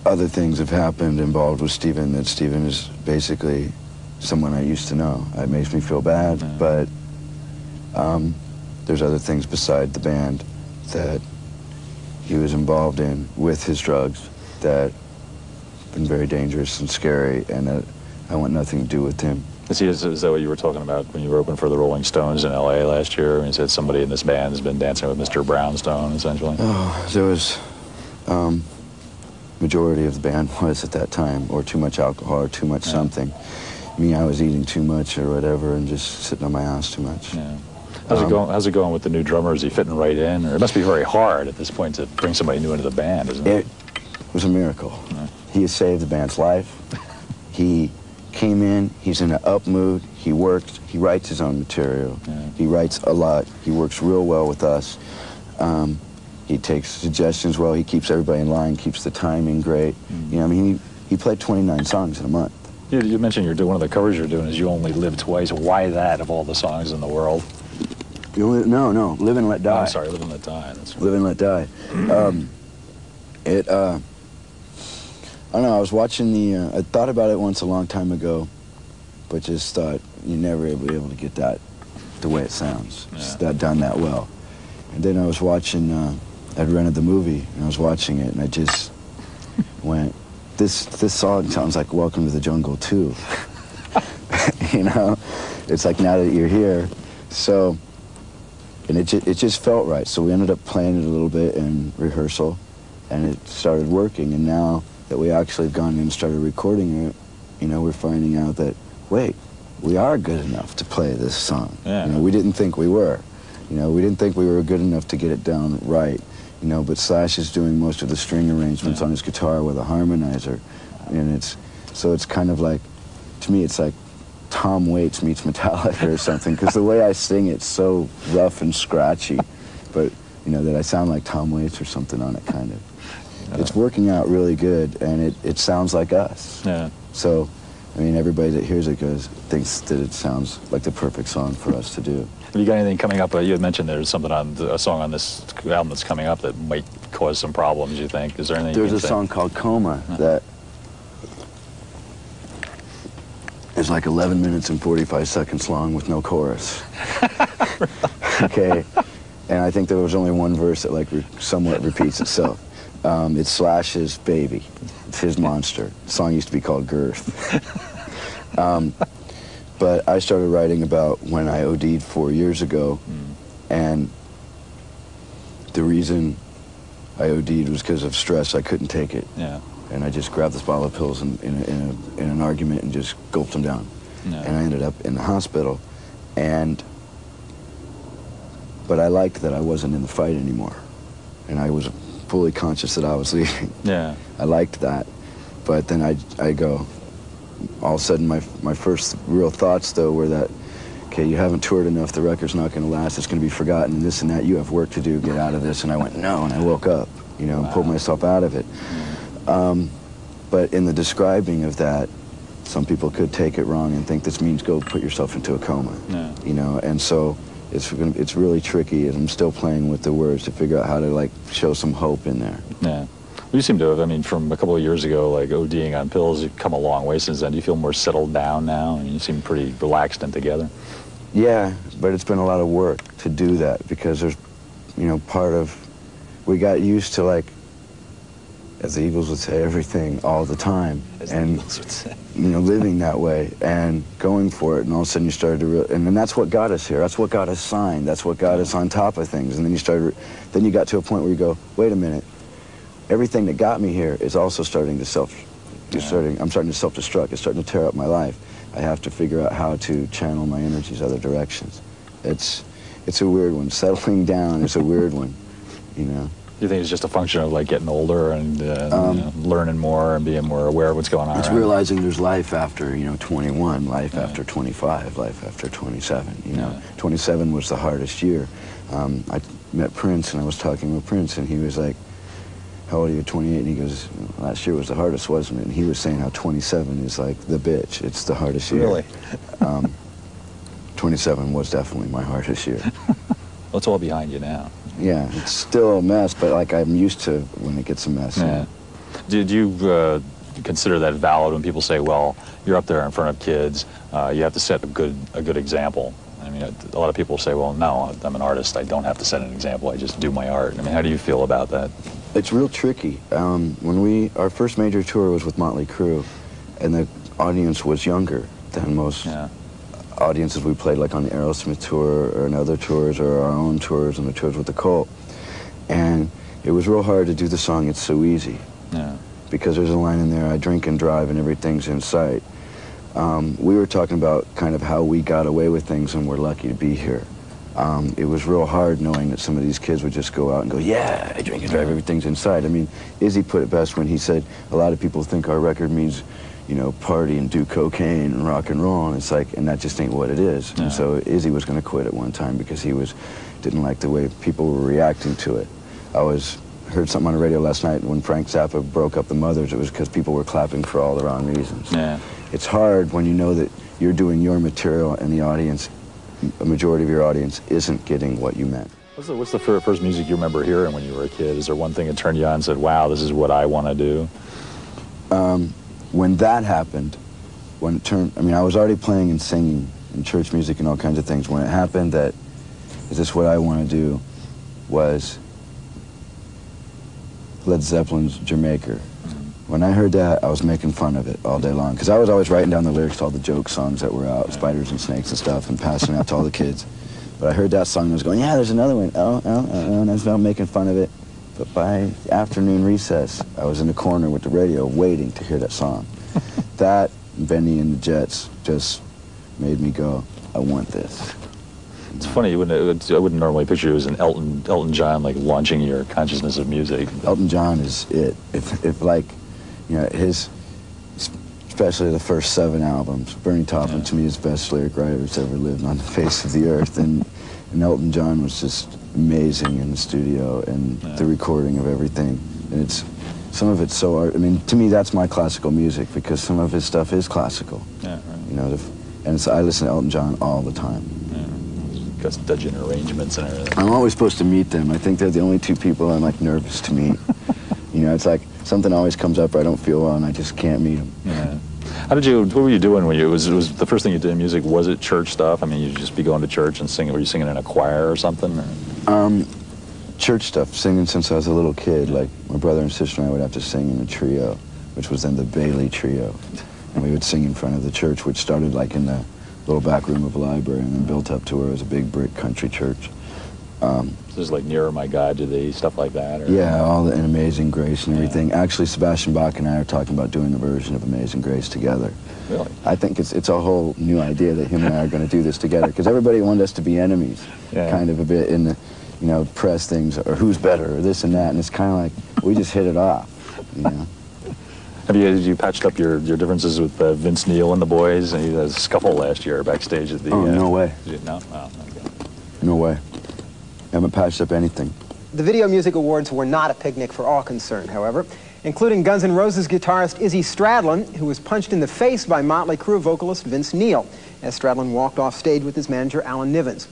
other things have happened involved with Steven that Steven is basically someone I used to know. It makes me feel bad, Yeah. but um, there's other things beside the band that he was involved in with his drugs that been very dangerous and scary and that I want nothing to do with him. Is, is, is that what you were talking about when you were open for the Rolling Stones in L.A. last year? When you said somebody in this band has been dancing with Mr. Brownstone, essentially. Oh, there was um, majority of the band was at that time, or too much alcohol, or too much Yeah. something. Me, I was eating too much or whatever, and just sitting on my ass too much. Yeah. How's Um, it going? How's it going with the new drummer? Is he fitting right in? Or it must be very hard at this point to bring somebody new into the band, isn't it? It was a miracle. Yeah. He has saved the band's life. He came in, he's in an up mood, he works, he writes his own material. Yeah. He writes a lot, he works real well with us. Um, he takes suggestions well, he keeps everybody in line, keeps the timing great. Mm-hmm. You know, I mean, he, he played 29 songs in a month. You, you mentioned you're doing one of the covers you're doing is "You Only Live Twice." Why that of all the songs in the world? You know, no, no, Live and Let Oh, Die. I'm sorry, "Live and Let Die." That's Live and Let Die. Um, it, uh, don't know, I was watching the, uh, I thought about it once a long time ago, but just thought you never be able to get that the way it sounds. Yeah. that done that well. And then I was watching, uh, I'd rented the movie, and I was watching it, and I just went, this, this song sounds like Welcome to the Jungle too. you know? It's like now that you're here. So, and it, ju- it just felt right. So we ended up playing it a little bit in rehearsal, and it started working. And now that we actually have gone in and started recording it, you know, we're finding out that wait, we are good enough to play this song. Yeah. You know, we didn't think we were. You know, we didn't think we were good enough to get it down right. You know, but Slash is doing most of the string arrangements Yeah. on his guitar with a harmonizer, and it's so it's kind of like, to me, it's like Tom Waits meets Metallica or something, because the way I sing it's so rough and scratchy, but you know that I sound like Tom Waits or something on it, kind of. It's working out really good, and it, it sounds like us. yeah. So, I mean, everybody that hears it goes thinks that it sounds like the perfect song for us to do. Have you got anything coming up? Uh, you had mentioned there's something on the, a song on this album that's coming up that might cause some problems. You think? Is there anything? There's a say? song called Coma that is like 11 minutes and 45 seconds long with no chorus. okay, and I think there was only one verse that like re- somewhat repeats itself. Um, it's Slash's Baby. It's his monster. The song used to be called Girth. um, but I started writing about when I OD'd four years ago, and the reason I OD'd was because of stress. I couldn't take it. Yeah. And I just grabbed this bottle of pills in, in, in, a, in an argument and just gulped them down. Yeah. And I ended up in the hospital. And, but I liked that I wasn't in the fight anymore. And I was fully conscious that I was leaving. Yeah. I liked that. But then I, I go, all of a sudden my, my first real thoughts though were that, okay, you haven't toured enough, the record's not gonna last, it's gonna be forgotten, this and that, you have work to do, get out of this. And I went, no, and I woke up, you know, and pulled myself out of it. Um, but in the describing of that, some people could take it wrong and think this means go put yourself into a coma. Yeah. You know, and so it's it's really tricky, and I'm still playing with the words to figure out how to like show some hope in there. Yeah. You seem to have, I mean, from a couple of years ago, like ODing on pills, you've come a long way since then. Do you feel more settled down now? And you seem pretty relaxed and together. Yeah, but it's been a lot of work to do that because there's, you know, part of, we got used to like, as the Eagles would say, everything all the time, As the Eagles would say. You know, living that way and going for it, and all of a sudden you started to, re- and then that's what got us here. That's what got us signed. That's what got us on top of things. And then you started, then you got to a point where you go, wait a minute, everything that got me here is also starting to self, is starting. I'm starting to self-destruct. It's starting to tear up my life. I have to figure out how to channel my energies other directions. It's, it's a weird one. Settling down is a weird one, you know. Do you think it's just a function of like getting older and uh, Um, you know, learning more and being more aware of what's going on? It's realizing there's life after, you know, 21, life Yeah. after 25, life after 27, you know. Yeah. 27 was the hardest year. Um, I met Prince and I was talking with Prince and he was like, how old are you, 28? And he goes, last year was the hardest, wasn't it? And he was saying how 27 is like the bitch. It's the hardest year. Really? Um, 27 was definitely my hardest year. Well, it's all behind you now. Yeah, it's still a mess, but like I'm used to when it gets a mess. Yeah. Did you uh, consider that valid when people say, "Well, you're up there in front of kids, uh, you have to set a good a good example"? I mean, a lot of people say, "Well, no, I'm an artist. I don't have to set an example. I just do my art." I mean, how do you feel about that? It's real tricky. Um, when we our first major tour was with Motley Crue, and the audience was younger than most Yeah. Audiences we played, like on the Aerosmith tour or in other tours or our own tours and the tours with the Cult. And it was real hard to do the song "It's So Easy" Yeah. because there's a line in there: "I drink and drive and everything's in sight." Um, we were talking about kind of how we got away with things and we're lucky to be here. Um, it was real hard knowing that some of these kids would just go out and go, yeah, I drink and drive, everything's inside. I mean, Izzy put it best when he said, a lot of people think our record means, you know, party and do cocaine and rock and roll, and it's like, and that just ain't what it is. Yeah. And so Izzy was going to quit at one time because he was, didn't like the way people were reacting to it. I was, heard something on the radio last night when Frank Zappa broke up the Mothers, it was because people were clapping for all the wrong reasons. Yeah. It's hard when you know that you're doing your material and the audience, a majority of your audience, isn't getting what you meant. What's the, what's the first music you remember hearing when you were a kid? Is there one thing that turned you on and said, "Wow, this is what I want to do"? Um, When that happened, when it turned, I mean, I was already playing and singing and church music and all kinds of things. When it happened that, is this what I want to do, was Led Zeppelin's Jamaica. Mm-hmm. When I heard that, I was making fun of it all day long. Because I was always writing down the lyrics to all the joke songs that were out, Spiders and Snakes and stuff, and passing out to all the kids. But I heard that song and I was going, yeah, there's another one. Oh, oh, oh, and I was making fun of it. But by afternoon recess, I was in the corner with the radio waiting to hear that song. that, Benny and the Jets, just made me go, I want this. It's funny. You wouldn't, I wouldn't normally picture you as an Elton Elton John like launching your consciousness of music. Elton John is it. If, if like, you know, his, especially the first seven albums, Bernie Taupin Yeah. to me is the best lyric writer who's ever lived on the face of the earth. And, and Elton John was just amazing in the studio and Yeah. the recording of everything. And it's, some of it's so art. I mean, to me, that's my classical music because some of his stuff is classical. Yeah, right. You know, the, and so I listen to Elton John all the time. Yeah. Gus Dudgeon arrangements and everything. I'm always supposed to meet them. I think they're the only two people I'm like nervous to meet. you know, it's like something always comes up where I don't feel well and I just can't meet them. Yeah. How did you? What were you doing when you? Was it was the first thing you did in music? Was it church stuff? I mean, you'd just be going to church and singing. Were you singing in a choir or something? Or? Um, church stuff, singing since I was a little kid. Like my brother and sister and I would have to sing in a trio, which was then the Bailey Trio, and we would sing in front of the church, which started like in the little back room of a library and then built up to where it was a big brick country church. Um, this is like nearer my God to thee, stuff like that. Or? Yeah, all the and Amazing Grace and everything. Yeah. Actually, Sebastian Bach and I are talking about doing a version of Amazing Grace together. Really? I think it's it's a whole new idea that him and I are going to do this together because everybody wanted us to be enemies, yeah. kind of a bit in the, you know, press things or who's better or this and that, and it's kind of like we just hit it off, you know. Have you, have you patched up your, your differences with uh, Vince Neil and the boys? And he had a scuffle last year backstage at the. Oh, uh, no way. No? Oh, okay. No way. Haven't patched up anything. The Video Music Awards were not a picnic for all concerned, however, including Guns N' Roses guitarist Izzy Stradlin, who was punched in the face by Motley Crue vocalist Vince Neil as Stradlin walked off stage with his manager Alan Nivens.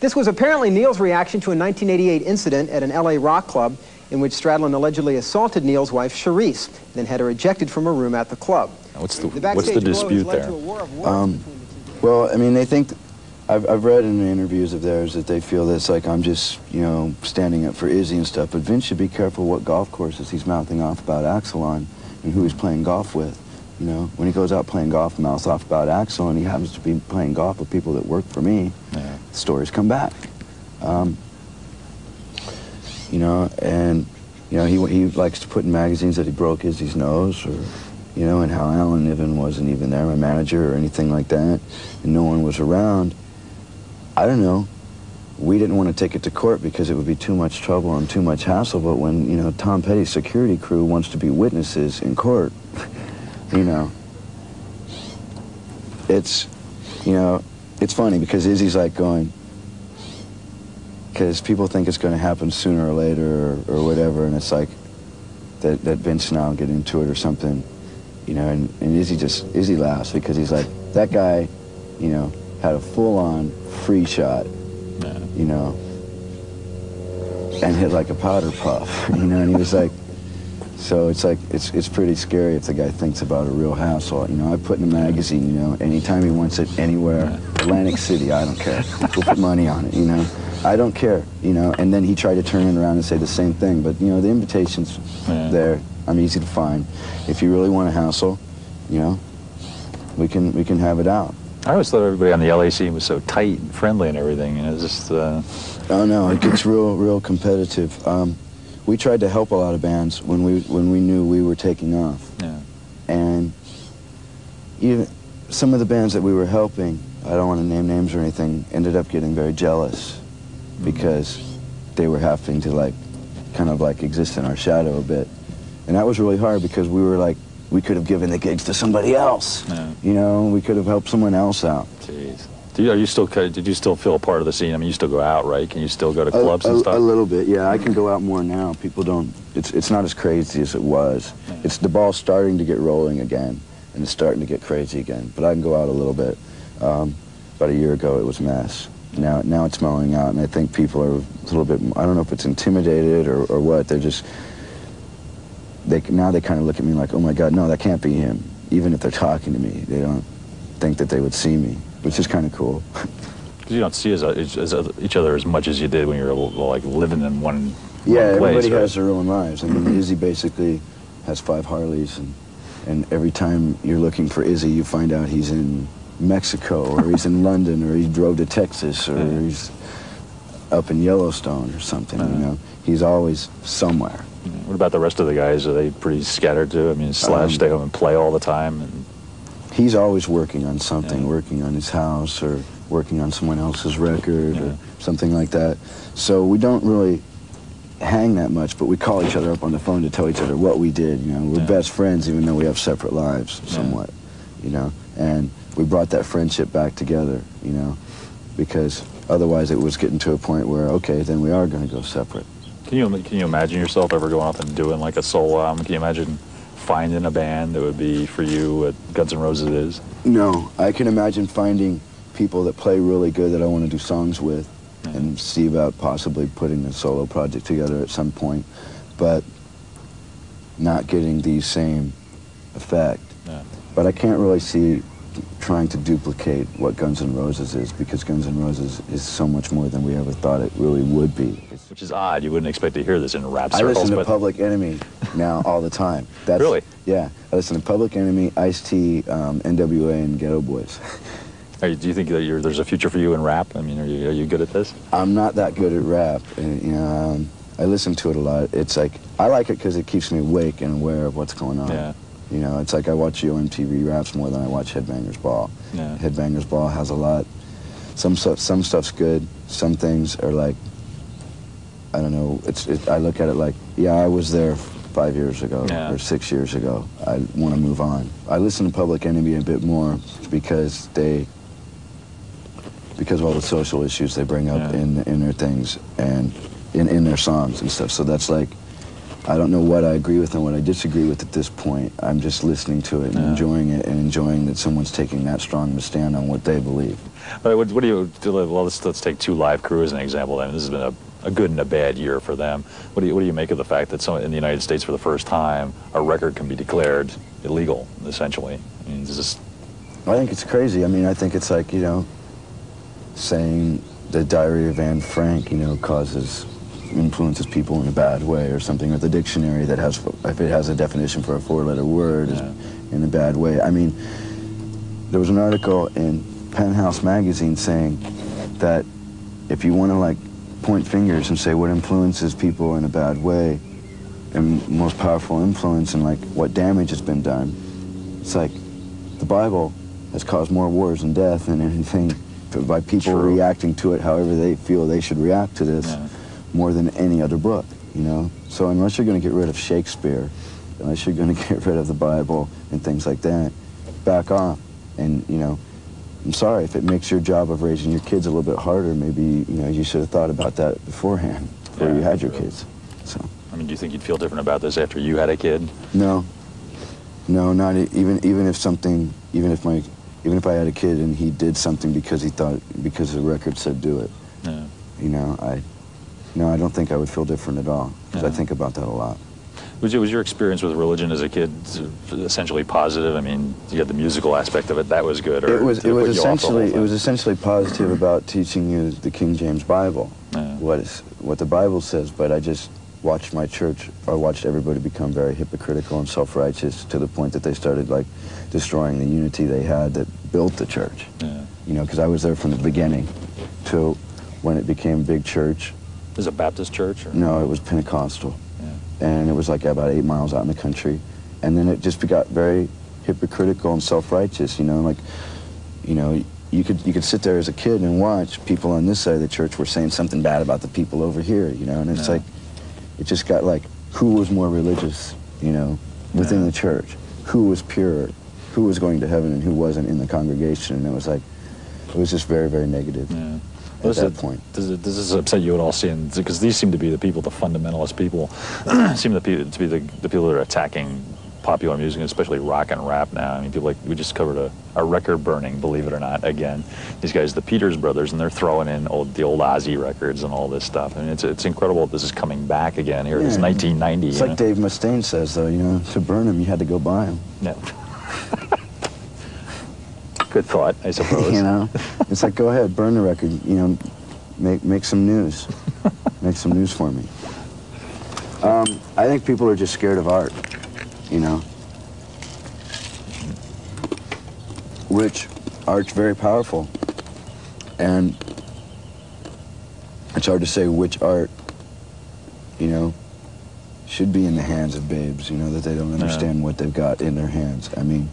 This was apparently Neil's reaction to a 1988 incident at an LA rock club in which Stradlin allegedly assaulted Neil's wife, Sharise, then had her ejected from a room at the club. What's the, the what's the dispute there? Um, well, I mean, they think, I've, I've read in the interviews of theirs that they feel that it's like I'm just, you know, standing up for Izzy and stuff, but Vince should be careful what golf courses he's mouthing off about Axl on and who he's playing golf with. You know, when he goes out playing golf, and mouths off about Axl, and he happens to be playing golf with people that work for me, yeah. stories come back. Um, you know, and, you know, he, he likes to put in magazines that he broke Izzy's nose or, you know, and how Alan Niven wasn't even there, my manager or anything like that, and no one was around. I don't know. We didn't want to take it to court because it would be too much trouble and too much hassle, but when, you know, Tom Petty's security crew wants to be witnesses in court, you know, it's, you know, it's funny because Izzy's like going, because people think it's going to happen sooner or later or, or whatever, and it's like that, that Vince and I'll get into it or something, you know, and, and Izzy just, Izzy laughs because he's like, that guy, you know, had a full-on free shot, yeah. you know, and hit like a powder puff, you know, and he was like, so it's like, it's, it's pretty scary if the guy thinks about a real hassle. You know, I put in a magazine, you know, anytime he wants it anywhere, yeah. Atlantic City, I don't care. We'll put money on it, you know. I don't care, you know. And then he tried to turn it around and say the same thing. But, you know, the invitation's yeah. there. I'm easy to find. If you really want a hassle, you know, we can, we can have it out. I always thought everybody on the LA scene was so tight and friendly and everything. You know, just. Uh... Oh no, it gets real, real competitive. Um, we tried to help a lot of bands when we when we knew we were taking off. Yeah. And even some of the bands that we were helping, I don't want to name names or anything, ended up getting very jealous mm-hmm. because they were having to like kind of like exist in our shadow a bit. And that was really hard because we were like we could have given the gigs to somebody else. Yeah. You know, we could have helped someone else out. Jeez. Do you, are you still? Did you still feel a part of the scene? I mean, you still go out, right? Can you still go to clubs a, and stuff? A little bit, yeah. I can go out more now. People don't. It's it's not as crazy as it was. It's the ball starting to get rolling again, and it's starting to get crazy again. But I can go out a little bit. Um, about a year ago, it was a mess. Now now it's mellowing out, and I think people are a little bit. I don't know if it's intimidated or, or what. They're just. They now they kind of look at me like, oh my God, no, that can't be him. Even if they're talking to me, they don't think that they would see me, which is kind of cool. Because you don't see as, as, as, each other as much as you did when you were like living in one. Yeah, one place, everybody right? has their own lives. I mean, Izzy basically has five Harleys, and and every time you're looking for Izzy, you find out he's in Mexico or he's in London or he drove to Texas or Yeah. he's up in Yellowstone or something. Uh-huh. You know, he's always somewhere. What about the rest of the guys? Are they pretty scattered too? I mean, Slash Um, stay home and play all the time, and He's always working on something, Yeah. working on his house or working on someone else's record Yeah. or something like that. So we don't really hang that much, but we call each other up on the phone to tell each other what we did. You know, we're Yeah. best friends even though we have separate lives somewhat. You know, and we brought that friendship back together. You know, because otherwise it was getting to a point where okay, then we are going to go separate. Can you can you imagine yourself ever going off and doing like a solo album? Can you imagine finding a band that would be for you what Guns N' Roses is? No, I can imagine finding people that play really good that I want to do songs with Yeah. and see about possibly putting a solo project together at some point, but not getting the same effect. Yeah. but I can't really see trying to duplicate what Guns N' Roses is because Guns N' Roses is so much more than we ever thought it really would be. Which is odd. You wouldn't expect to hear this in rap circles. I listen to Public Enemy now all the time. That's, Really? Yeah. I listen to Public Enemy, Ice-T, um, NWA, and Geto Boys. are you- do you think that you're, there's a future for you in rap? I mean, are you, are you good at this? I'm not that good at rap. And, you know, um, I listen to it a lot. It's like, I like it because it keeps me awake and aware of what's going on. Yeah. You know, it's like I watch Yo MTV Raps more than I watch Headbangers Ball. Yeah. Headbangers Ball has a lot. Some stuff, some stuff's good. Some things are like, I don't know. It's. It, I look at it like, yeah, I was there five years ago Yeah. or six years ago. I want to move on. I listen to Public Enemy a bit more because they, because of all the social issues they bring up Yeah. in in their things and in in their songs and stuff. So that's like. I don't know what I agree with and what I disagree with at this point. I'm just listening to it and Yeah. enjoying it and enjoying that someone's taking that strong of a stand on what they believe. All right, what, what do you do? Well, let's, let's take two live crew as an example. Then this has been a, a good and a bad year for them. What do you what do you make of the fact that some in the United States for the first time a record can be declared illegal essentially? I mean, I think it's crazy. I mean, I think it's like, you know, saying the Diary of Anne Frank, you know, causes, influences people in a bad way or something, or the dictionary that has, if it has a definition for a four-letter word is Yeah. in a bad way. I mean, there was an article in Penthouse magazine saying that if you want to, like, point fingers and say what influences people in a bad way, and most powerful influence and, like, what damage has been done, it's like the Bible has caused more wars and death than anything by people True. reacting to it however they feel they should react to this Yeah. More than any other book, you know? So unless you're going to get rid of Shakespeare, unless you're going to get rid of the Bible and things like that, back off. And, you know, I'm sorry if it makes your job of raising your kids a little bit harder, maybe, you know, you should have thought about that beforehand before Yeah. you had your kids. So, I mean, do you think you'd feel different about this after you had a kid? no. No, not e- even even if something even if my even if I had a kid and he did something because he thought because the record said do it. Yeah. You know, I no, I don't think I would feel different at all because I think about that a lot. Was, your- was your experience with religion as a kid essentially positive? I mean, you had the musical aspect of it. That was good. Or It was it was put you off the whole essentially it was essentially positive about teaching you the King James Bible, Yeah. what is what the Bible says. But I just watched my church, or watched everybody become very hypocritical and self-righteous to the point that they started like destroying the unity they had that built the church. Yeah. You know, because I was there from the beginning to when it became big church. Is it a Baptist church? Or? No, it was Pentecostal. Yeah. and it was like about eight miles out in the country. And then it just got very hypocritical and self-righteous, you know, like, you know, you could you could sit there as a kid and watch people on this side of the church were saying something bad about the people over here, you know, and it's Yeah. like, it just got like, who was more religious, you know, within Yeah. the church, who was pure, who was going to heaven and who wasn't in the congregation, and it was like, it was just very very negative Yeah. At Does that it- point. Does, it, does this upset you at all, seeing because these seem to be the people, the fundamentalist people, seem to be, to be the, the people that are attacking popular music, especially rock and rap now. I mean, people like we just covered a, a record burning, believe it or not. Again, these guys, the Peters brothers, and they're throwing in old the old Ozzy records and all this stuff. I mean, it's it's incredible. This is coming back again here. It's 1990. It's like know? Dave Mustaine says, though, you know, to burn them, you had to go buy them. Yeah. Good thought, I suppose. you know, it's like go ahead, burn the record. You know, make make some news, make some news for me. Um, I think people are just scared of art. You know, which art's very powerful, and it's hard to say which art, you know, should be in the hands of babes. You know that they don't understand what they've got in their hands. I mean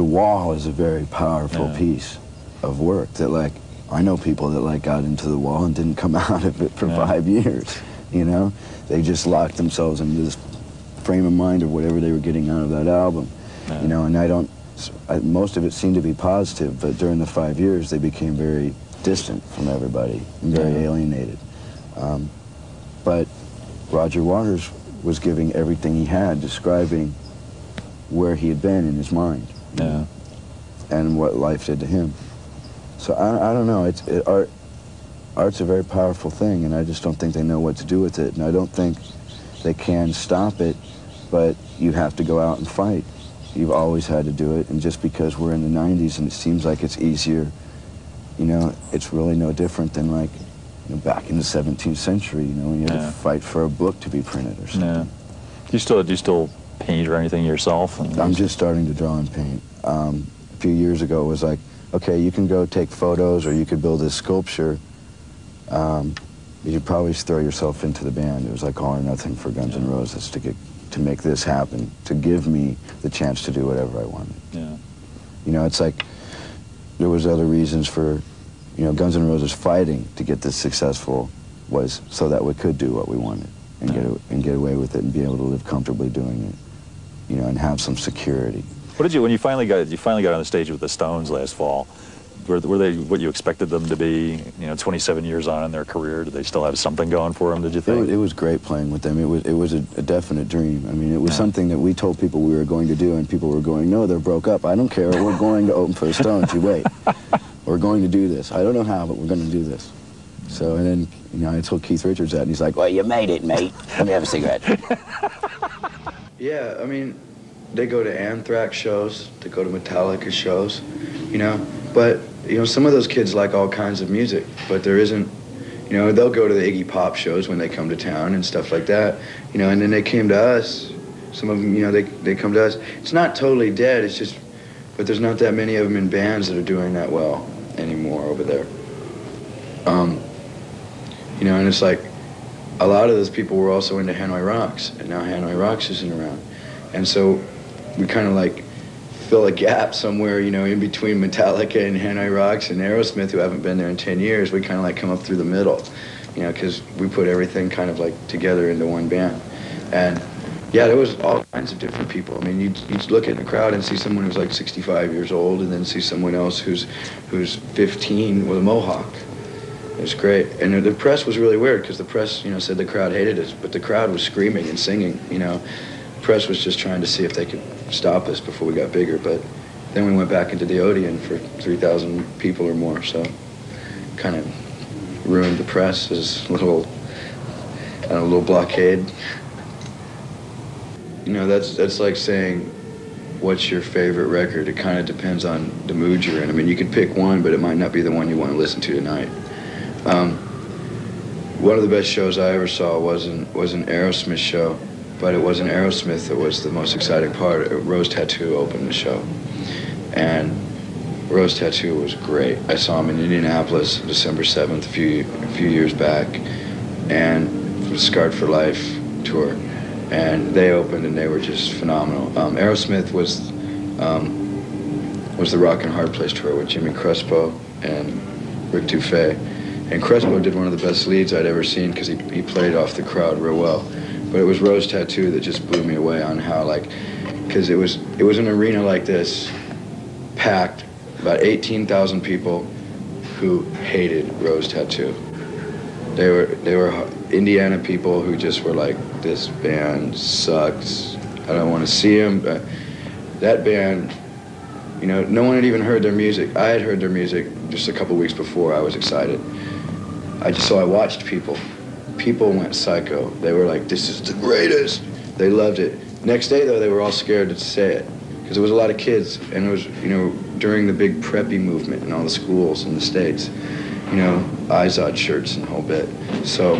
the wall is a very powerful Yeah. piece of work that like I know people that like got into the wall and didn't come out of it for Yeah. five years. You know, they just locked themselves into this frame of mind of whatever they were getting out of that album. Yeah. You know, and I don't. I, most of it seemed to be positive, but during the five years, they became very distant from everybody and very alienated. Um, but Roger Waters was giving everything he had, describing where he had been in his mind Yeah. and what life did to him. So I, I don't know. It's it, art. Art's a very powerful thing, and I just don't think they know what to do with it. And I don't think they can stop it, but you have to go out and fight. You've always had to do it, and just because we're in the 90s and it seems like it's easier, you know, it's really no different than like you know, back in the 17th century, you know, when you had Yeah. to fight for a book to be printed or something. Yeah. Do you still do you still paint or anything yourself? And I'm just starting to draw and paint. Um, a few years ago, it was like, okay, you can go take photos or you could build this sculpture. Um, you should probably throw yourself into the band. It was like all or nothing for Guns N' Roses to get to make this happen, to give me the chance to do whatever I wanted. Yeah. You know, it's like there was other reasons for, you know, Guns N' Roses fighting to get this successful was so that we could do what we wanted and get and get away with it and be able to live comfortably doing it, you know, and have some security. What did you when you finally got you finally got on the stage with the Stones last fall? Were, were they what you expected them to be? You know, 27 years on in their career, did they still have something going for them? Did you It think? it was great playing with them. It was it was a, a definite dream. I mean, it was something that we told people we were going to do, and people were going, "No, they're broke up. I don't care. We're going to open for the Stones. You wait. We're going to do this. I don't know how, but we're going to do this." So, and then you know, I told Keith Richards that, and he's like, "Well, you made it, mate. Let me have a cigarette." yeah, I mean, they go to Anthrax shows, they go to Metallica shows, you know. But you know, some of those kids like all kinds of music, but there isn't. You know, they'll go to the Iggy Pop shows when they come to town and stuff like that. You know, and then they came to us. Some of them, you know, they they come to us. It's not totally dead. It's just, but there's not that many of them in bands that are doing that well anymore over there. Um, you know, and it's like a lot of those people were also into Hanoi Rocks, and now Hanoi Rocks isn't around, and so we kind of like fill a gap somewhere, you know, in between Metallica and Hanoi Rocks and Aerosmith, who haven't been there in 10 years. We kind of like come up through the middle, you know, because we put everything kind of like together into one band, and yeah, there was all kinds of different people. I mean, you'd, you'd look at the crowd and see someone who's like 65 years old, and then see someone else who's who's 15 with a mohawk. It was great, and the press was really weird because the press, you know, said the crowd hated us, but the crowd was screaming and singing. You know, the press was just trying to see if they could stop us before we got bigger. But then we went back into the Odeon for 3,000 people or more, so kind of ruined the press as a little, a little blockade. You know, that's that's like saying, what's your favorite record? It kind of depends on the mood you're in. I mean, you could pick one, but it might not be the one you want to listen to tonight. Um, one of the best shows I ever saw wasn't was an Aerosmith show, but it wasn't Aerosmith that was the most exciting part. Rose Tattoo opened the show, and Rose Tattoo was great. I saw him in Indianapolis, December seventh, a few a few years back, and Scarred for Life tour, and they opened and they were just phenomenal. Um, Aerosmith was um, was the Rock and Hard Place tour with Jimmy Crespo and Rick Dufay. And Crespo did one of the best leads I'd ever seen because he, he played off the crowd real well. But it was Rose Tattoo that just blew me away on how like, because it was it was an arena like this, packed, about 18,000 people who hated Rose Tattoo. They were they were Indiana people who just were like, this band sucks. I don't want to see them. But that band, you know, no one had even heard their music. I had heard their music just a couple weeks before. I was excited. I just so I watched people. People went psycho. They were like, "This is the greatest." They loved it. Next day though, they were all scared to say it because there was a lot of kids, and it was you know during the big preppy movement in all the schools in the states. You know, Izod shirts and the whole bit. So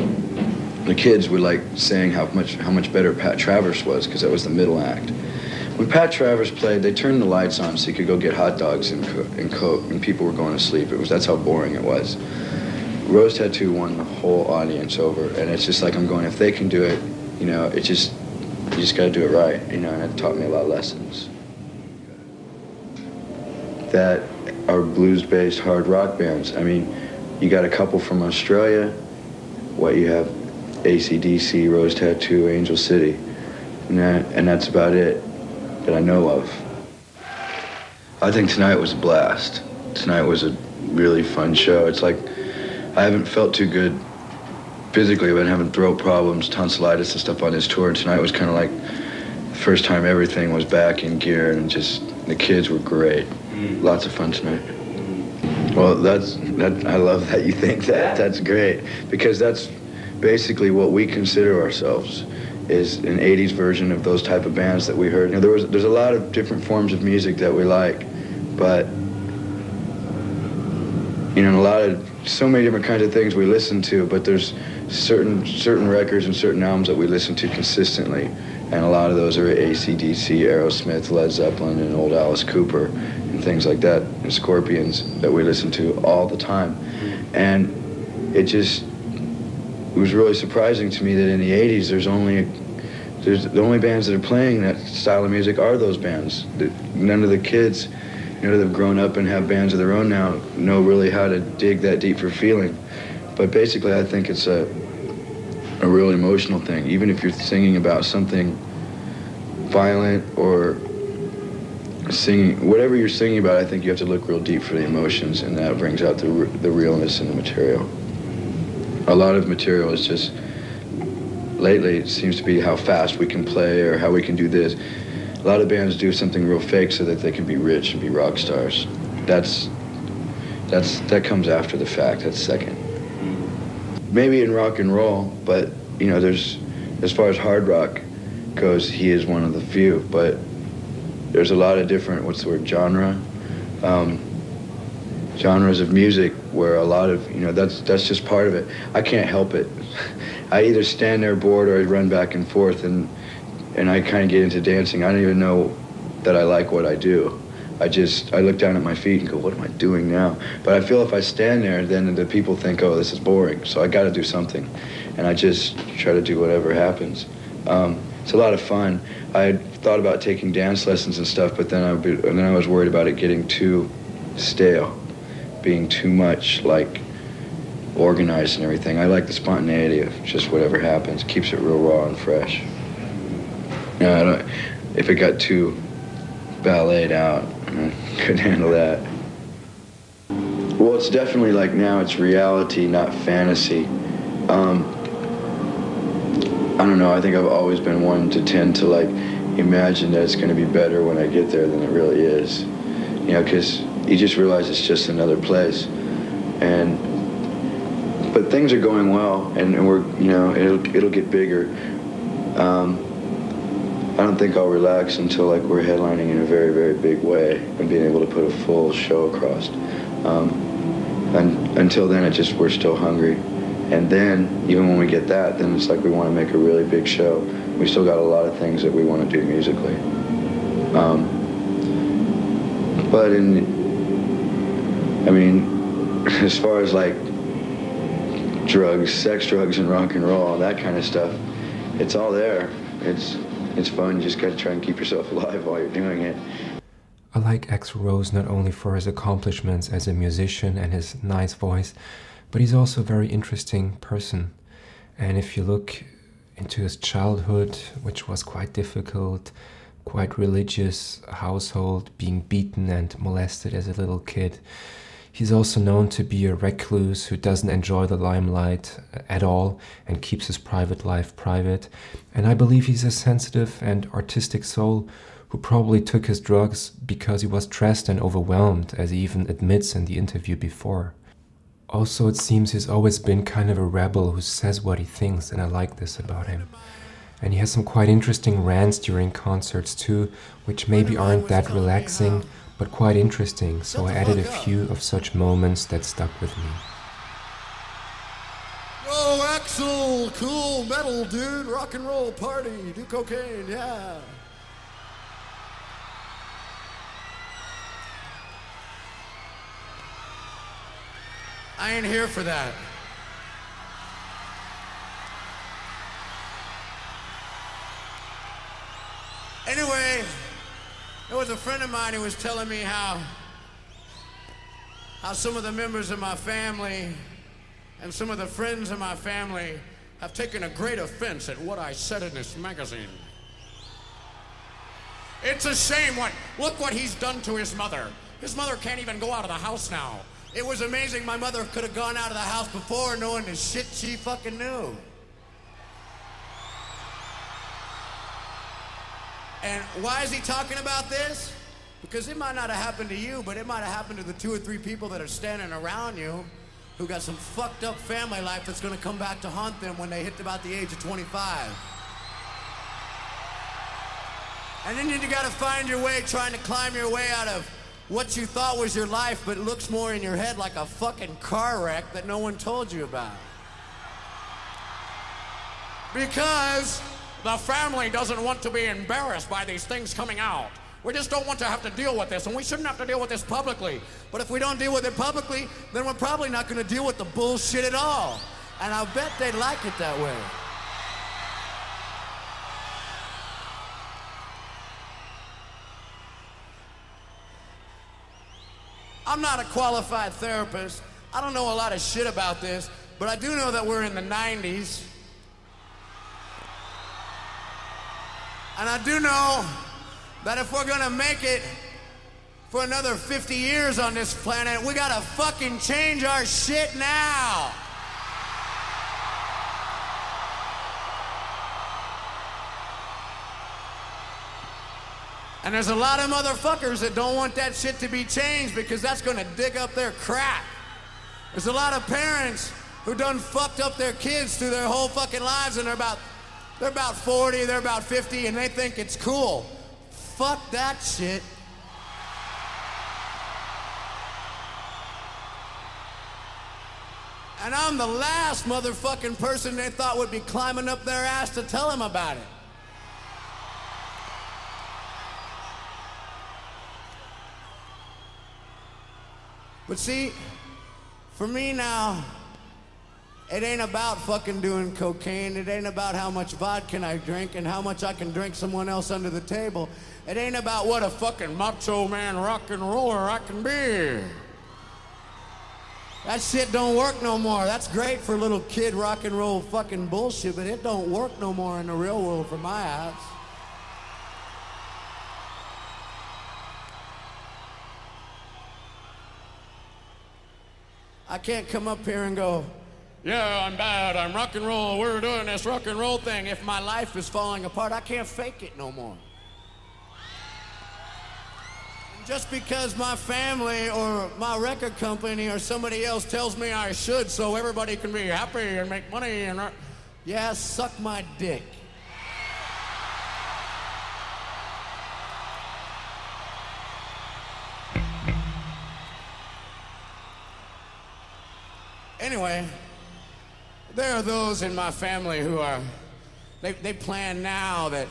the kids were like saying how much how much better Pat Travers was because that was the middle act. When Pat Travers played, they turned the lights on so you could go get hot dogs and, and coke, and people were going to sleep. It was that's how boring it was. Rose Tattoo won the whole audience over, and it's just like I'm going. If they can do it, you know, it just you just got to do it right, you know. And it taught me a lot of lessons. That are blues-based hard rock bands. I mean, you got a couple from Australia. What you have, AC/DC, Rose Tattoo, Angel City, and that, and that's about it that I know of. I think tonight was a blast. Tonight was a really fun show. It's like I haven't felt too good physically. I've been having throat problems, tonsillitis and stuff on this tour. And tonight was kind of like the first time everything was back in gear and just the kids were great. Mm. Lots of fun tonight. Well, that's that. I love that you think that. That's great because that's basically what we consider ourselves is an 80s version of those type of bands that we heard. You know, there was, there's a lot of different forms of music that we like, but you know, a lot of so many different kinds of things we listen to, but there's certain certain records and certain albums that we listen to consistently, and a lot of those are AC/DC, Aerosmith, Led Zeppelin, and old Alice Cooper, and things like that, and Scorpions that we listen to all the time, and it just it was really surprising to me that in the 80s there's only there's the only bands that are playing that style of music are those bands. None of the kids you know, that have grown up and have bands of their own now know really how to dig that deep for feeling. But basically, I think it's a, a real emotional thing. Even if you're singing about something violent or singing, whatever you're singing about, I think you have to look real deep for the emotions, and that brings out the, the realness in the material. A lot of material is just, lately, it seems to be how fast we can play or how we can do this a lot of bands do something real fake so that they can be rich and be rock stars. That's that's that comes after the fact. That's second. Maybe in rock and roll, but you know, there's as far as hard rock goes, he is one of the few. But there's a lot of different what's the word genre. Um, genres of music where a lot of you know that's that's just part of it. I can't help it. I either stand there bored or I run back and forth and and I kind of get into dancing. I don't even know that I like what I do. I just I look down at my feet and go, what am I doing now? But I feel if I stand there, then the people think, oh, this is boring. So I got to do something, and I just try to do whatever happens. Um, it's a lot of fun. I thought about taking dance lessons and stuff, but then I be, and then I was worried about it getting too stale, being too much like organized and everything. I like the spontaneity of just whatever happens. Keeps it real raw and fresh. Don't, if it got too balletted out, I couldn't handle that. Well, it's definitely like now it's reality, not fantasy. Um, I don't know. I think I've always been one to tend to like imagine that it's going to be better when I get there than it really is. You know, because you just realize it's just another place, and but things are going well, and, and we're you know it'll it'll get bigger. Um, I don't think I'll relax until like we're headlining in a very, very big way and being able to put a full show across. Um, and until then, it just we're still hungry. And then, even when we get that, then it's like we want to make a really big show. We still got a lot of things that we want to do musically. Um, but in, I mean, as far as like drugs, sex, drugs, and rock and roll, all that kind of stuff, it's all there. It's it's fun. You just got to try and keep yourself alive while you're doing it. I like Axl Rose not only for his accomplishments as a musician and his nice voice, but he's also a very interesting person. And if you look into his childhood, which was quite difficult, quite religious household, being beaten and molested as a little kid, He's also known to be a recluse who doesn't enjoy the limelight uh, at all and keeps his private life private. And I believe he's a sensitive and artistic soul who probably took his drugs because he was stressed and overwhelmed, as he even admits in the interview before. Also, it seems he's always been kind of a rebel who says what he thinks, and I like this about him. And he has some quite interesting rants during concerts too, which maybe aren't that relaxing, but quite interesting, so I added a few of such moments that stuck with me. Yo, Axl, cool metal dude, rock and roll party, do cocaine, yeah. I ain't here for that. Anyway, there was a friend of mine who was telling me how, how some of the members of my family and some of the friends of my family have taken a great offense at what I said in this magazine. It's a shame what, look what he's done to his mother. His mother can't even go out of the house now. It was amazing my mother could have gone out of the house before knowing the shit she fucking knew. And why is he talking about this? Because it might not have happened to you, but it might have happened to the two or three people that are standing around you who got some fucked up family life that's gonna come back to haunt them when they hit about the age of 25. And then you gotta find your way trying to climb your way out of what you thought was your life, but looks more in your head like a fucking car wreck that no one told you about. Because the family doesn't want to be embarrassed by these things coming out. We just don't want to have to deal with this, and we shouldn't have to deal with this publicly. But if we don't deal with it publicly, then we're probably not going to deal with the bullshit at all. And I bet they'd like it that way. I'm not a qualified therapist. I don't know a lot of shit about this, but I do know that we're in the 90s. And I do know that if we're gonna make it for another 50 years on this planet, we gotta fucking change our shit now. And there's a lot of motherfuckers that don't want that shit to be changed because that's gonna dig up their crap. There's a lot of parents who done fucked up their kids through their whole fucking lives and they're about they're about 40, they're about 50, and they think it's cool. Fuck that shit. And I'm the last motherfucking person they thought would be climbing up their ass to tell them about it. But see, for me now, it ain't about fucking doing cocaine. It ain't about how much vodka I drink and how much I can drink someone else under the table. It ain't about what a fucking macho man rock and roller I can be. That shit don't work no more. That's great for little kid rock and roll fucking bullshit, but it don't work no more in the real world for my eyes. I can't come up here and go, yeah, I'm bad, I'm rock and roll, we're doing this rock and roll thing. If my life is falling apart, I can't fake it no more. And just because my family or my record company or somebody else tells me I should so everybody can be happy and make money and... Yeah, suck my dick. Anyway, there are those in my family who are, they, they plan now that,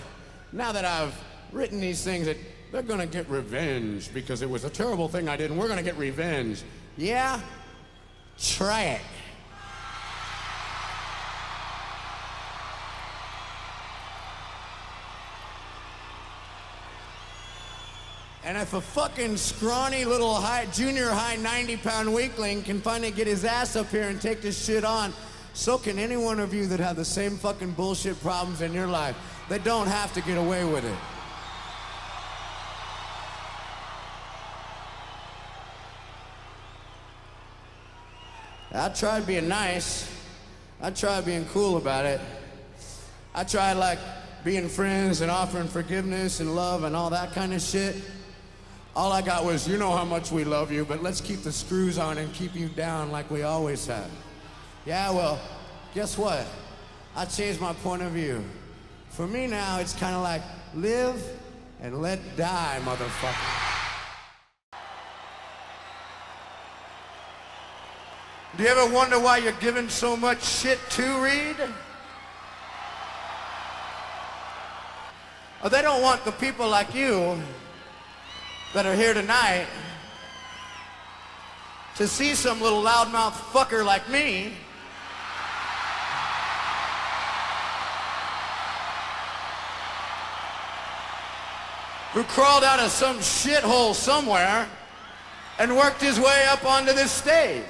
now that I've written these things that they're gonna get revenge because it was a terrible thing I did and we're gonna get revenge. Yeah? Try it. And if a fucking scrawny little high, junior high 90 pound weakling can finally get his ass up here and take this shit on, so can any one of you that have the same fucking bullshit problems in your life. They don't have to get away with it. I tried being nice. I tried being cool about it. I tried like being friends and offering forgiveness and love and all that kind of shit. All I got was, you know how much we love you, but let's keep the screws on and keep you down like we always have. Yeah, well, guess what? I changed my point of view. For me now, it's kind of like live and let die, motherfucker. Do you ever wonder why you're giving so much shit to read? Oh, they don't want the people like you that are here tonight to see some little loudmouth fucker like me who crawled out of some shithole somewhere and worked his way up onto this stage.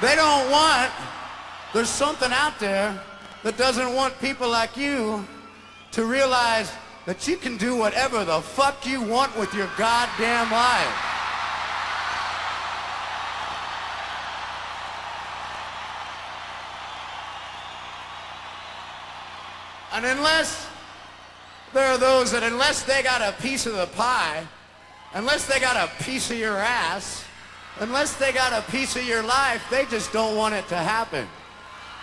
They don't want, there's something out there that doesn't want people like you to realize that you can do whatever the fuck you want with your goddamn life. And unless there are those that unless they got a piece of the pie, unless they got a piece of your ass, unless they got a piece of your life, they just don't want it to happen.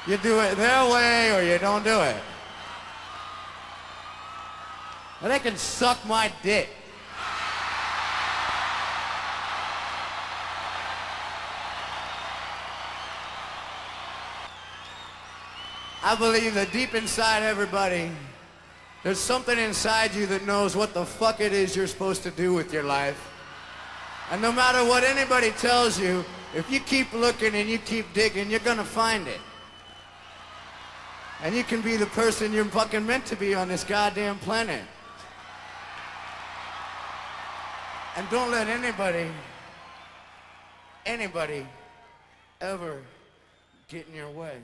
You do it their way or you don't do it. And they can suck my dick. I believe that deep inside everybody, there's something inside you that knows what the fuck it is you're supposed to do with your life. And no matter what anybody tells you, if you keep looking and you keep digging, you're gonna find it. And you can be the person you're fucking meant to be on this goddamn planet. And don't let anybody, anybody, ever get in your way.